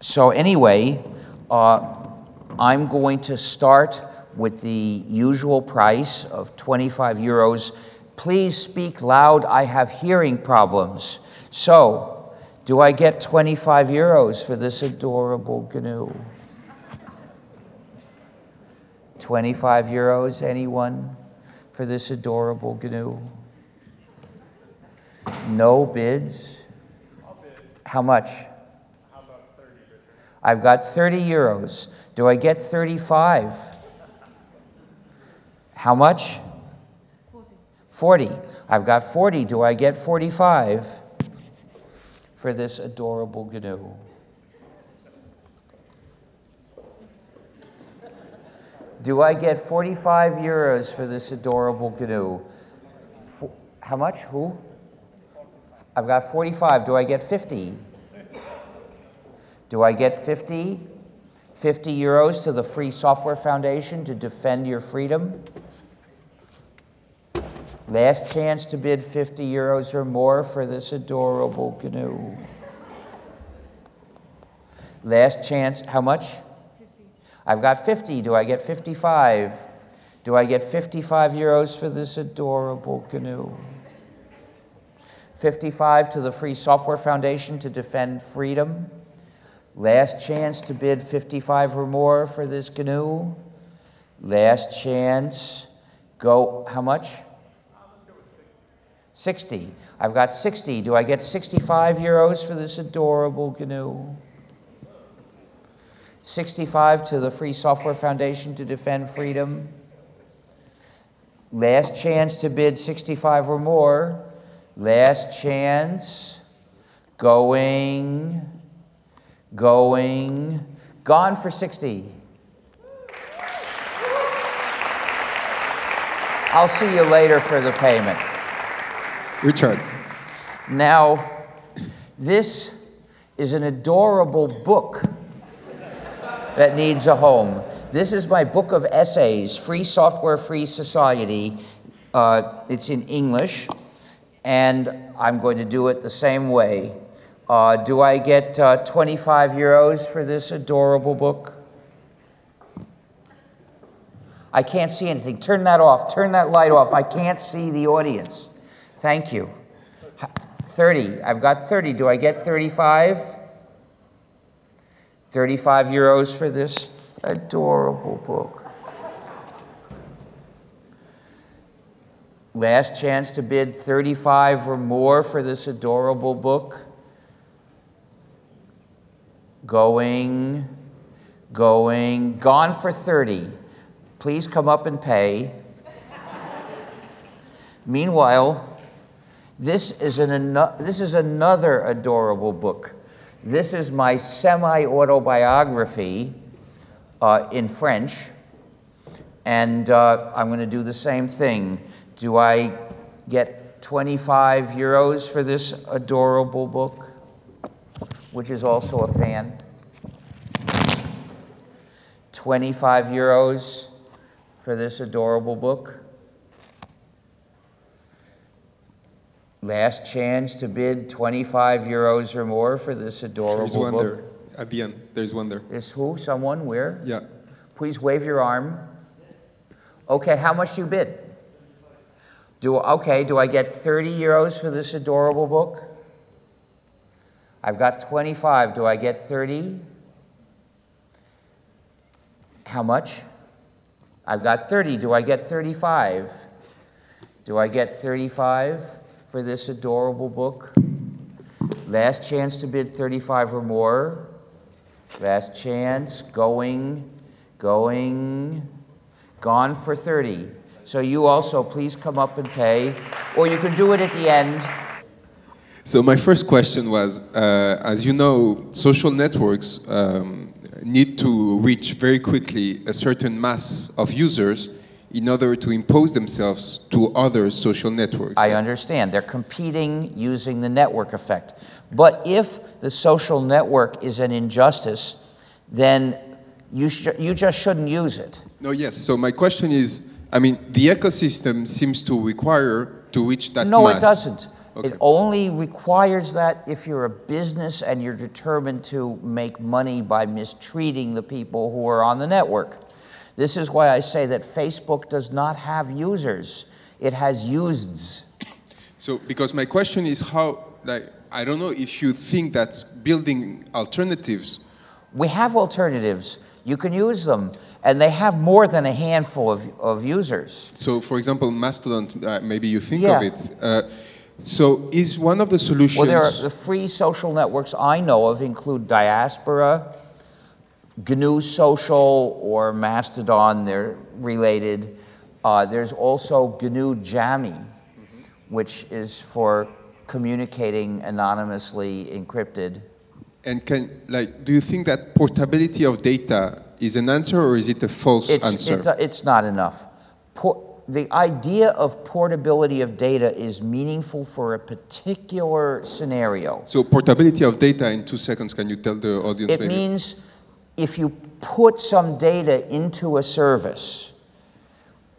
So, anyway, uh, I'm going to start with the usual price of 25 euros. Please speak loud, I have hearing problems. So, do I get 25 euros for this adorable GNU? 25 euros, anyone, for this adorable GNU? No bids? How much? How about 30, I've got 30 euros. Do I get 35? How much? 40. 40. I've got 40. Do I get 45 for this adorable GNU? Do I get 45 euros for this adorable GNU? For, how much? Who? I've got 45. Do I get 50? Do I get 50? 50 euros to the Free Software Foundation to defend your freedom? Last chance to bid 50 euros or more for this adorable GNU. Last chance, how much? I've got 50. Do I get 55? Do I get 55 euros for this adorable GNU? 55 to the Free Software Foundation to defend freedom. Last chance to bid 55 or more for this GNU. Last chance. Go, how much? 60. I've got 60. Do I get 65 euros for this adorable GNU? 65 to the Free Software Foundation to defend freedom. Last chance to bid 65 or more. Last chance. Going. Going. Gone for 60. I'll see you later for the payment. Richard, Now, this is an adorable book that needs a home. This is my book of essays, Free Software, Free Society. Uh, it's in English, and I'm going to do it the same way. Uh, do I get uh, 25 euros for this adorable book? I can't see anything. Turn that off. Turn that light off. I can't see the audience. Thank you. 30. I've got 30. Do I get 35? 35 euros for this adorable book. Last chance to bid 35 or more for this adorable book. Going, going, gone for 30. Please come up and pay. Meanwhile, this is, an, this is another adorable book. This is my semi autobiography uh, in French, and uh, I'm going to do the same thing. Do I get 25 euros for this adorable book, which is also a fan? 25 euros for this adorable book. Last chance to bid 25 euros or more for this adorable there's one book. there. At the end, there's one there. Is who? Someone? Where? Yeah. Please wave your arm. Okay, how much do you bid? Do okay, do I get 30 euros for this adorable book? I've got 25. Do I get 30? How much? I've got 30. Do I get 35? Do I get 35 for this adorable book? Last chance to bid 35 or more. Last chance, going, going, gone for 30. So you also please come up and pay, or you can do it at the end. So my first question was, uh, as you know, social networks um, need to reach very quickly a certain mass of users in order to impose themselves to other social networks. I understand. They're competing using the network effect. But if the social network is an injustice, then you, sh- you just shouldn't use it. no, yes. So my question is, I mean, the ecosystem seems to require to reach that No, mass. it doesn't. Okay. It only requires that if you're a business and you're determined to make money by mistreating the people who are on the network. This is why I say that Facebook does not have users, it has useds. So, because my question is how, like, I don't know if you think that building alternatives We have alternatives, you can use them, and they have more than a handful of, of users. So, for example, Mastodon, uh, maybe you think Yeah. of it. Uh, so, is one of the solutions? Well, there are the free social networks I know of include Diaspora, GNU Social, or Mastodon. They're related. Uh, there's also GNU Jami, which is for communicating anonymously encrypted. and can like, do you think that portability of data is an answer or is it a false It's, answer? it's, it's not enough. Por- the idea of portability of data is meaningful for a particular scenario. so, portability of data in two seconds. Can you tell the audience? It maybe? means if you put some data into a service,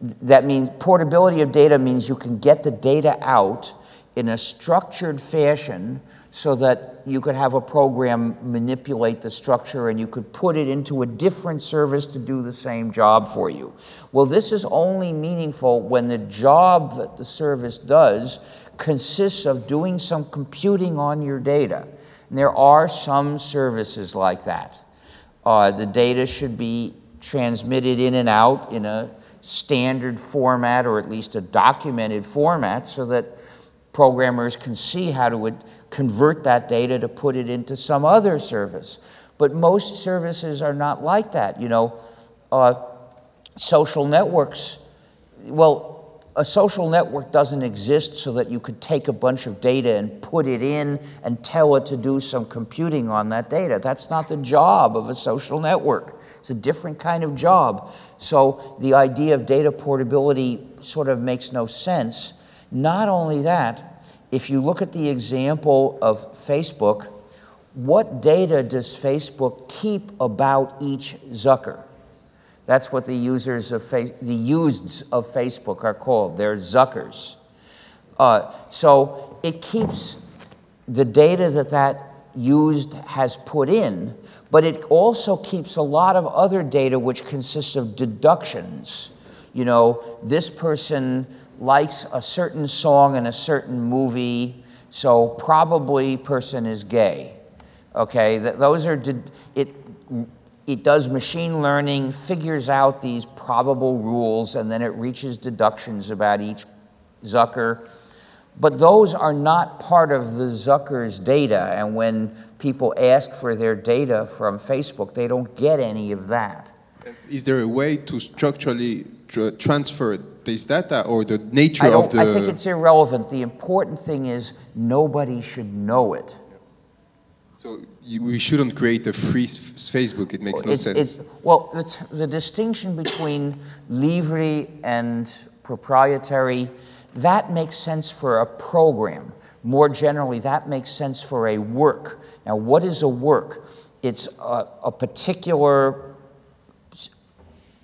that means portability of data means you can get the data out in a structured fashion so that you could have a program manipulate the structure and you could put it into a different service to do the same job for you. Well, this is only meaningful when the job that the service does consists of doing some computing on your data. And there are some services like that. Uh, the data should be transmitted in and out in a standard format or at least a documented format so that programmers can see how to convert that data to put it into some other service. But most services are not like that. You know, uh, social networks, well, a social network doesn't exist so that you could take a bunch of data and put it in and tell it to do some computing on that data. That's not the job of a social network. It's a different kind of job. So the idea of data portability sort of makes no sense. Not only that, if you look at the example of Facebook, what data does Facebook keep about each Zucker? That's what the users of the useds of Facebook are called. They're Zuckers. Uh, so it keeps the data that that used has put in, but it also keeps a lot of other data which consists of deductions. You know, this person likes a certain song in a certain movie, so probably person is gay. Okay, those are it it does machine learning, figures out these probable rules, and then it reaches deductions about each Zucker. But those are not part of the Zucker's data. And when people ask for their data from Facebook, they don't get any of that. Is there a way to structurally tr transfer this data or the nature of the. I think it's irrelevant. The important thing is nobody should know it. So you, we shouldn't create a free Facebook. It makes no it's, sense. It's, well, the distinction between libre and proprietary, that makes sense for a program. More generally, that makes sense for a work. Now, what is a work? It's a, a particular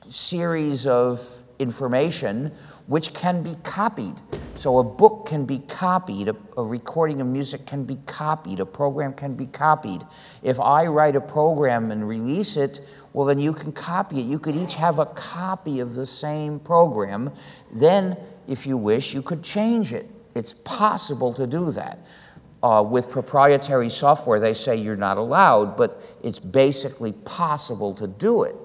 series of information which can be copied. So a book can be copied, a, a, recording of music can be copied, a program can be copied. If I write a program and release it, well, then you can copy it. You could each have a copy of the same program. Then, if you wish, you could change it. It's possible to do that. Uh, with proprietary software, they say you're not allowed, but it's basically possible to do it.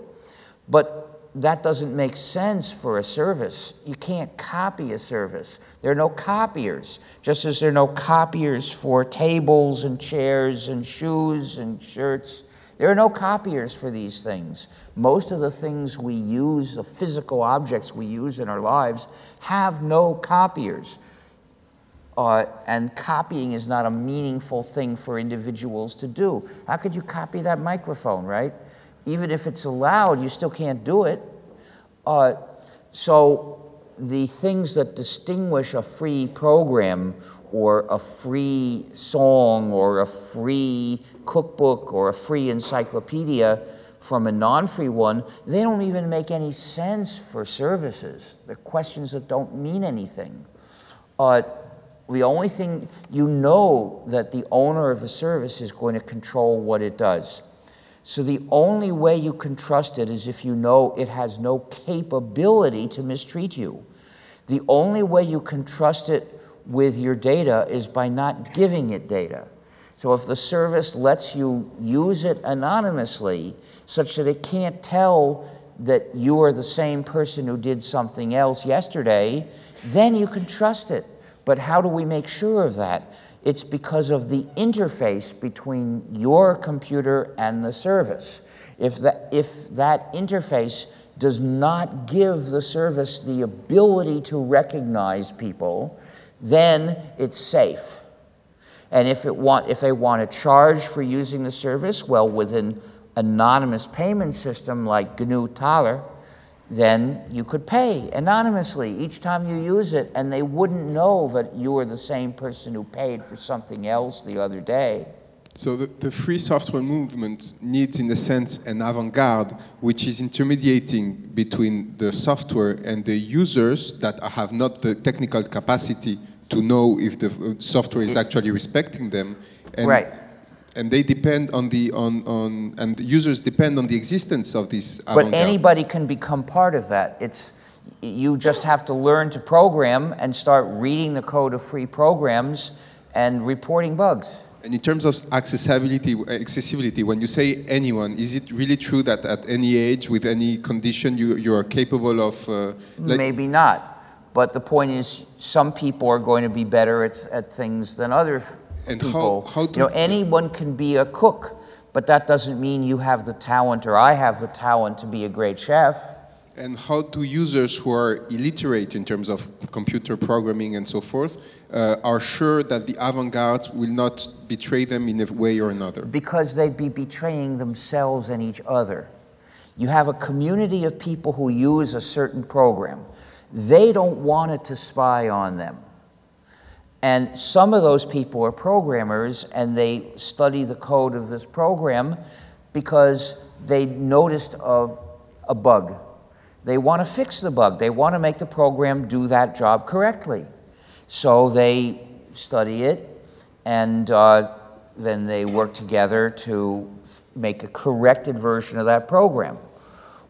But that doesn't make sense for a service. You can't copy a service. There are no copiers, just as there are no copiers for tables and chairs and shoes and shirts. There are no copiers for these things. Most of the things we use, the physical objects we use in our lives, have no copiers. Uh, and copying is not a meaningful thing for individuals to do. How could you copy that microphone, right? Even if it's allowed, you still can't do it. Uh, so the things that distinguish a free program or a free song or a free cookbook or a free encyclopedia from a non-free one, they don't even make any sense for services. They're questions that don't mean anything. Uh, the only thing you know that the owner of a service is going to control what it does. So the only way you can trust it is if you know it has no capability to mistreat you. The only way you can trust it with your data is by not giving it data. So if the service lets you use it anonymously, such that it can't tell that you are the same person who did something else yesterday, then you can trust it. But how do we make sure of that? It's because of the interface between your computer and the service. If that, if that interface does not give the service the ability to recognize people, then it's safe. And if, it want, if they want to charge for using the service, well, with an anonymous payment system like GNU Taler, then you could pay anonymously each time you use it, and they wouldn't know that you were the same person who paid for something else the other day. So the, the free software movement needs, in a sense, an avant-garde, which is intermediating between the software and the users that have not the technical capacity to know if the uh, software is actually respecting them. And right and they depend on the on, on and users depend on the existence of this but anybody can become part of that. It's you just have to learn to program and start reading the code of free programs and reporting bugs. And in terms of accessibility accessibility when you say anyone is it really true that at any age with any condition you, you are capable of uh, maybe not But the point is, some people are going to be better at, at things than other And how- people. how you know, anyone can be a cook, but that doesn't mean you have the talent or I have the talent to be a great chef. And how do users who are illiterate in terms of computer programming and so forth uh, are sure that the avant-garde will not betray them in a way or another? because they'd be betraying themselves and each other. You have a community of people who use a certain program. They don't want it to spy on them. And some of those people are programmers and they study the code of this program because they noticed a, a bug. They want to fix the bug. They want to make the program do that job correctly. So they study it and uh, then they work together to make a corrected version of that program.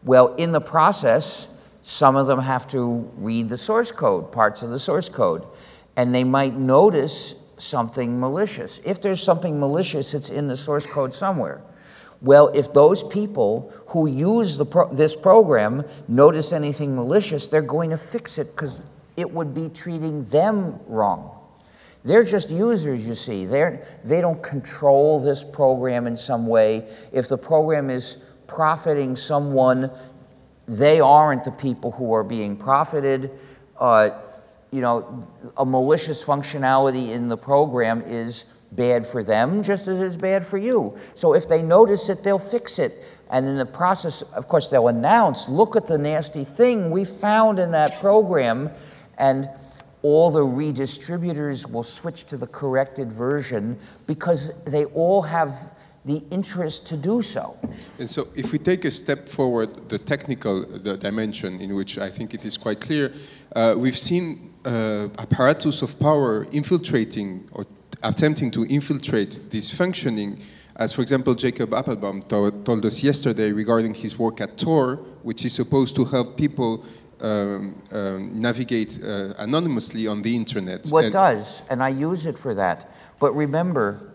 Well, in the process, some of them have to read the source code, parts of the source code, and they might notice something malicious. If there's something malicious, it's in the source code somewhere. Well, if those people who use the pro- this program notice anything malicious, they're going to fix it because it would be treating them wrong. They're just users, you see. They're, they don't control this program in some way. If the program is profiting someone, they aren't the people who are being profited. Uh, you know, a malicious functionality in the program is bad for them just as it's bad for you. So if they notice it, they'll fix it. And in the process, of course, they'll announce, look at the nasty thing we found in that program. And all the redistributors will switch to the corrected version because they all have the interest to do so. And so, if we take a step forward, the technical the dimension in which I think it is quite clear, uh, we've seen uh, apparatus of power infiltrating or attempting to infiltrate this functioning. As, for example, Jacob Appelbaum to- told us yesterday regarding his work at Tor, which is supposed to help people um, um, navigate uh, anonymously on the internet. What And- does, and I use it for that. But remember,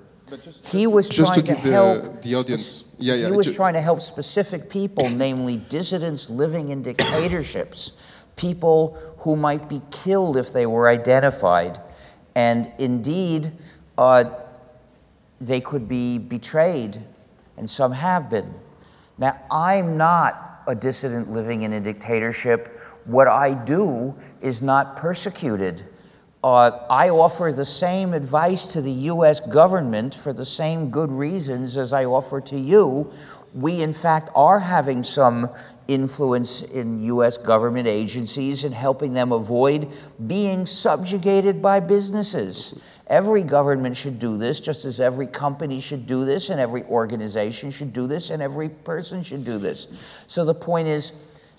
he was just to trying to, give the- help. the audience- yeah, yeah, He was trying to help specific people, namely dissidents living in dictatorships, people who might be killed if they were identified, and indeed, uh, they could be betrayed, and some have been. Now, I'm not a dissident living in a dictatorship. What I do is not persecuted. Uh, I offer the same advice to the US government for the same good reasons as I offer to you. We, in fact, are having some influence in US government agencies and helping them avoid being subjugated by businesses. Every government should do this, just as every company should do this, and every organization should do this, and every person should do this. So the point is,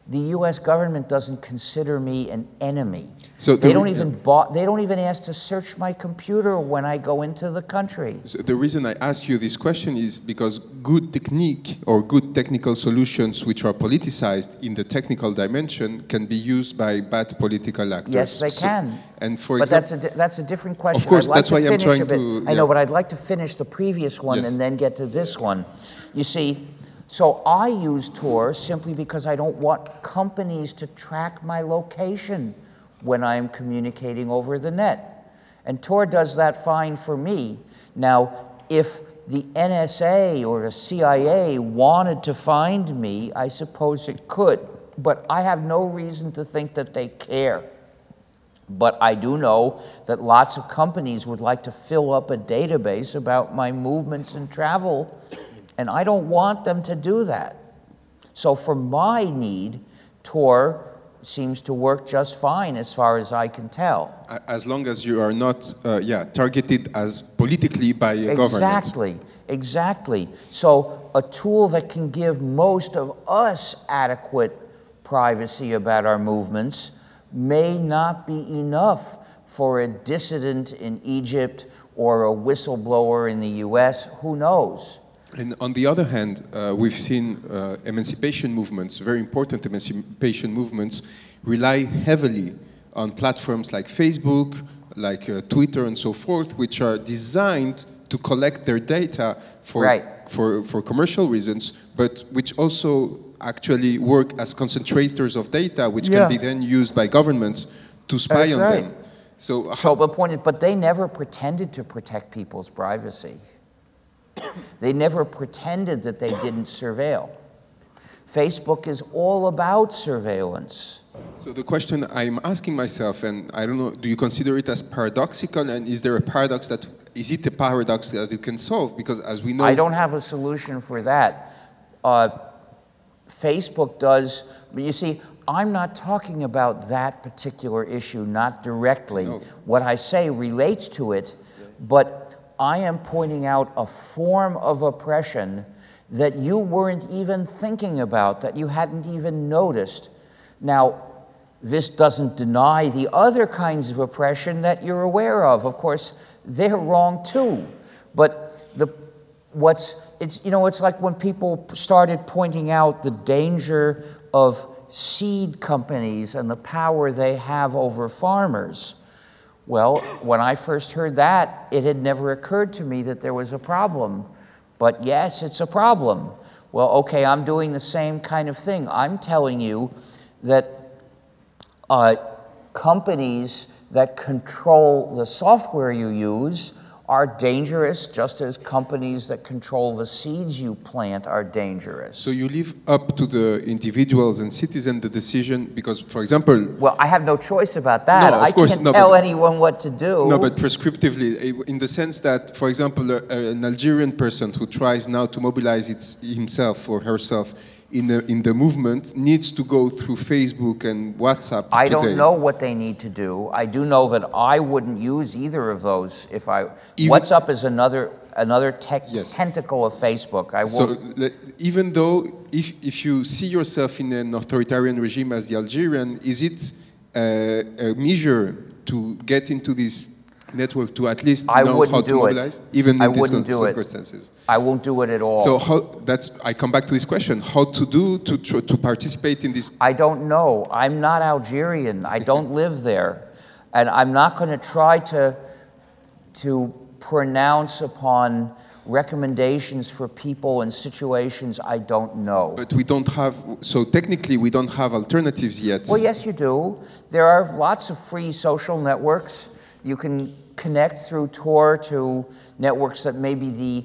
the U.S. government doesn't consider me an enemy. So they the don't even bo- they don't even ask to search my computer when I go into the country. So the reason I ask you this question is because good technique or good technical solutions which are politicized in the technical dimension can be used by bad political actors. Yes, they So- can. and for but that's example, a di- that's a different question. Of course, like that's why I'm trying a to- I know, but I'd like to finish the previous one Yes. and then get to this one. You see, so I use Tor simply because I don't want companies to track my location when I'm communicating over the net. And Tor does that fine for me. Now, if the NSA or the CIA wanted to find me, I suppose it could. But I have no reason to think that they care. But I do know that lots of companies would like to fill up a database about my movements and travel, and I don't want them to do that. So, for my need, Tor seems to work just fine as far as I can tell. as long as you are not, uh, yeah, targeted as politically by a government. Exactly, exactly. So, a tool that can give most of us adequate privacy about our movements may not be enough for a dissident in Egypt or a whistleblower in the US. Who knows? And on the other hand, uh, we've seen uh, emancipation movements, very important emancipation movements, rely heavily on platforms like Facebook, like uh, Twitter, and so forth, which are designed to collect their data for, Right. for, for commercial reasons, but which also actually work as concentrators of data, which Yeah. can be then used by governments to spy That's on right. them. So, So the point is, but they never pretended to protect people's privacy. They never pretended that they didn't surveil. Facebook is all about surveillance. So the question I'm asking myself, and I don't know, do you consider it as paradoxical? And is there a paradox that is it a paradox that you can solve? Because as we know, I don't have a solution for that. Uh, Facebook does, but you see, I'm not talking about that particular issue, not directly. No. What I say relates to it, but I am pointing out a form of oppression that you weren't even thinking about, that you hadn't even noticed. Now, this doesn't deny the other kinds of oppression that you're aware of. Of course, they're wrong too. But the, what's, it's, you know, it's like when people started pointing out the danger of seed companies and the power they have over farmers. Well, when I first heard that, it had never occurred to me that there was a problem. But yes, it's a problem. Well, okay, I'm doing the same kind of thing. I'm telling you that uh, companies that control the software you use are dangerous, just as companies that control the seeds you plant are dangerous. so you leave up to the individuals and citizens the decision, because, for example, Well, I have no choice about that. No, of I course, can't no, tell but- anyone what to do. No, but prescriptively, in the sense that, for example, an Algerian person who tries now to mobilize its, himself or herself in the, in the movement needs to go through Facebook and WhatsApp. I today. don't know what they need to do. I do know that I wouldn't use either of those if I. Even- WhatsApp is another another tech, Yes. tentacle of Facebook. I So, even though if, if you see yourself in an authoritarian regime as the Algerian, is it uh, a measure to get into this network to at least I know how to do it. mobilize, even I in these wouldn't it. circumstances? I won't do it at all. So how, that's I come back to this question: how to do to to participate in this? I don't know. I'm not Algerian. I don't live there. And I'm not going to try to, to pronounce upon recommendations for people in situations I don't know. But we don't have. So technically, we don't have alternatives yet. Well, yes, you do. There are lots of free social networks. You can connect through Tor to networks that maybe the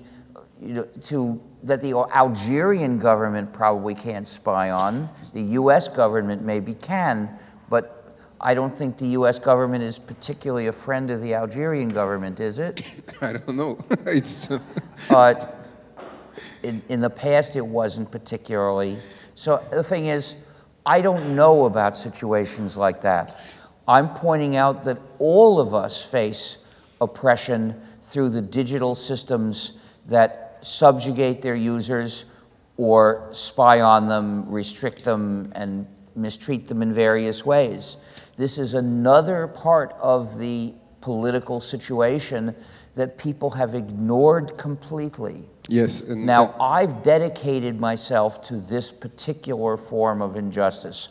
you know, to that the Algerian government probably can't spy on. The U.S. government maybe can, but I don't think the U.S. government is particularly a friend of the Algerian government, is it? I don't know. it's. Uh, Uh, in, in the past, it wasn't particularly. So the thing is, I don't know about situations like that. I'm pointing out that all of us face oppression through the digital systems that subjugate their users or spy on them, restrict them, and mistreat them in various ways. This is another part of the political situation that people have ignored completely. yes. Now, I've dedicated myself to this particular form of injustice.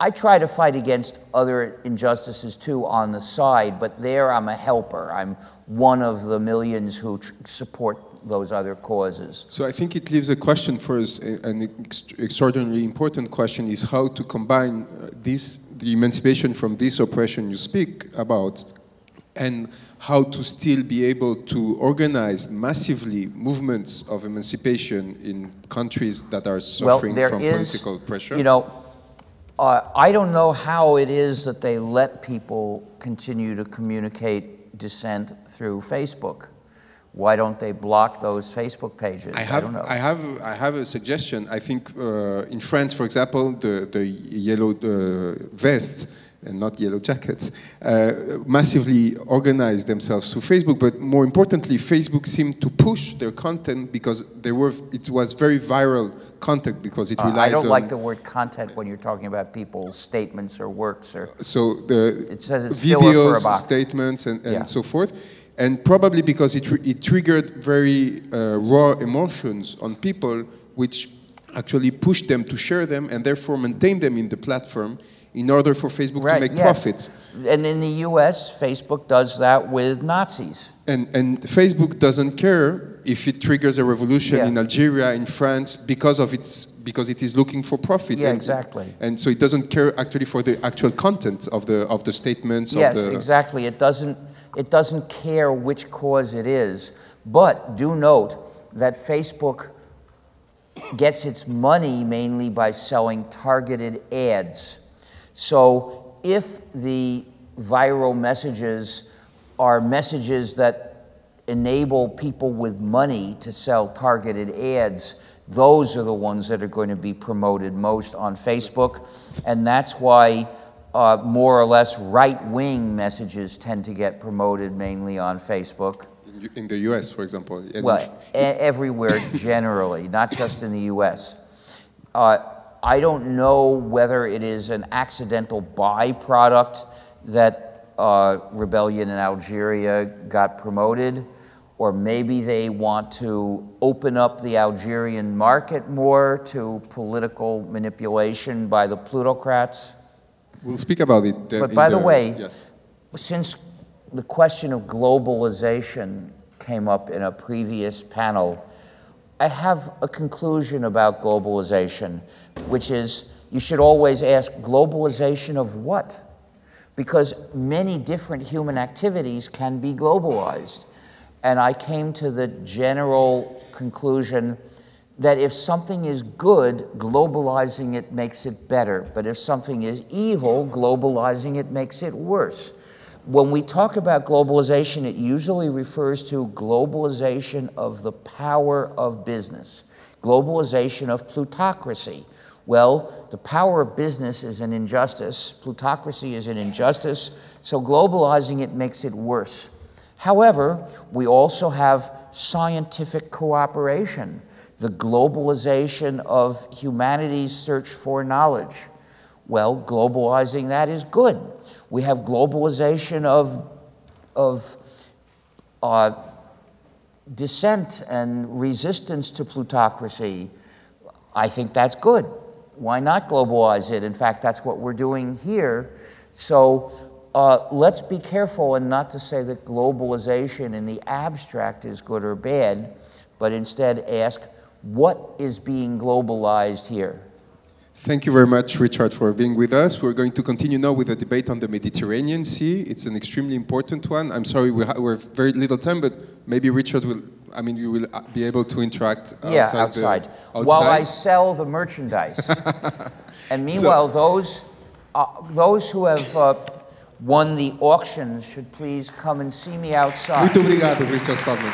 I try to fight against other injustices too on the side, but there I'm a helper. I'm one of the millions who tr- support those other causes. So I think it leaves a question for us, an ex- extraordinarily important question is how to combine uh, this, the emancipation from this oppression you speak about, and how to still be able to organize massively movements of emancipation in countries that are suffering well, there from is, political pressure. You know, uh, I don't know how it is that they let people continue to communicate dissent through Facebook. Why don't they block those Facebook pages? I have, don't know. I have, I have a suggestion. I think uh, in France, for example, the, the yellow uh, vests and not yellow jackets uh, massively organized themselves through Facebook. But more importantly, Facebook seemed to push their content because they were, it was very viral content because it Uh, relied I don't on. like the word content when you're talking about people's statements or works or. so the It says it's filler for a videos, statements, and, and Yeah. so forth. And probably because it, it triggered very uh, raw emotions on people, which actually pushed them to share them and therefore maintain them in the platform in order for Facebook to make yes. profits. And in the US, Facebook does that with Nazis. And, and Facebook doesn't care if it triggers a revolution Yeah. in Algeria, in France, because of its because it is looking for profit. Yeah, and, exactly. And so it doesn't care actually for the actual content of the of the statements. Yes, of the, exactly. It doesn't, it doesn't care which cause it is. But do note that Facebook gets its money mainly by selling targeted ads. So if the viral messages are messages that enable people with money to sell targeted ads, those are the ones that are going to be promoted most on Facebook. And that's why uh, more or less right wing messages tend to get promoted mainly on Facebook. in, the U.S., for example. Well, everywhere generally, not just in the US. Uh, I don't know whether it is an accidental byproduct that uh, rebellion in Algeria got promoted, or maybe they want to open up the Algerian market more to political manipulation by the plutocrats. we'll speak about it. then But by the way- yes. Since the question of globalization came up in a previous panel, I have a conclusion about globalization, which is you should always ask globalization of what? Because many different human activities can be globalized. And I came to the general conclusion that if something is good, globalizing it makes it better. But if something is evil, globalizing it makes it worse. When we talk about globalization, it usually refers to globalization of the power of business, globalization of plutocracy. Well, the power of business is an injustice, plutocracy is an injustice, so globalizing it makes it worse. However, we also have scientific cooperation, the globalization of humanity's search for knowledge. Well, globalizing that is good. We have globalization of, of uh, dissent and resistance to plutocracy. I think that's good. Why not globalize it? In fact, that's what we're doing here. So uh, let's be careful and not to say that globalization in the abstract is good or bad, but instead ask what is being globalized here? Thank you very much, Richard, for being with us. We're going to continue now with the debate on the Mediterranean Sea. It's an extremely important one. I'm sorry we ha- we're very little time, but maybe Richard will. I mean, you will uh, be able to interact outside. yeah, the- outside. outside. While I sell the merchandise. and meanwhile, those, uh, those who have uh, won the auctions should please come and see me outside. Muito obrigado, Richard Stallman.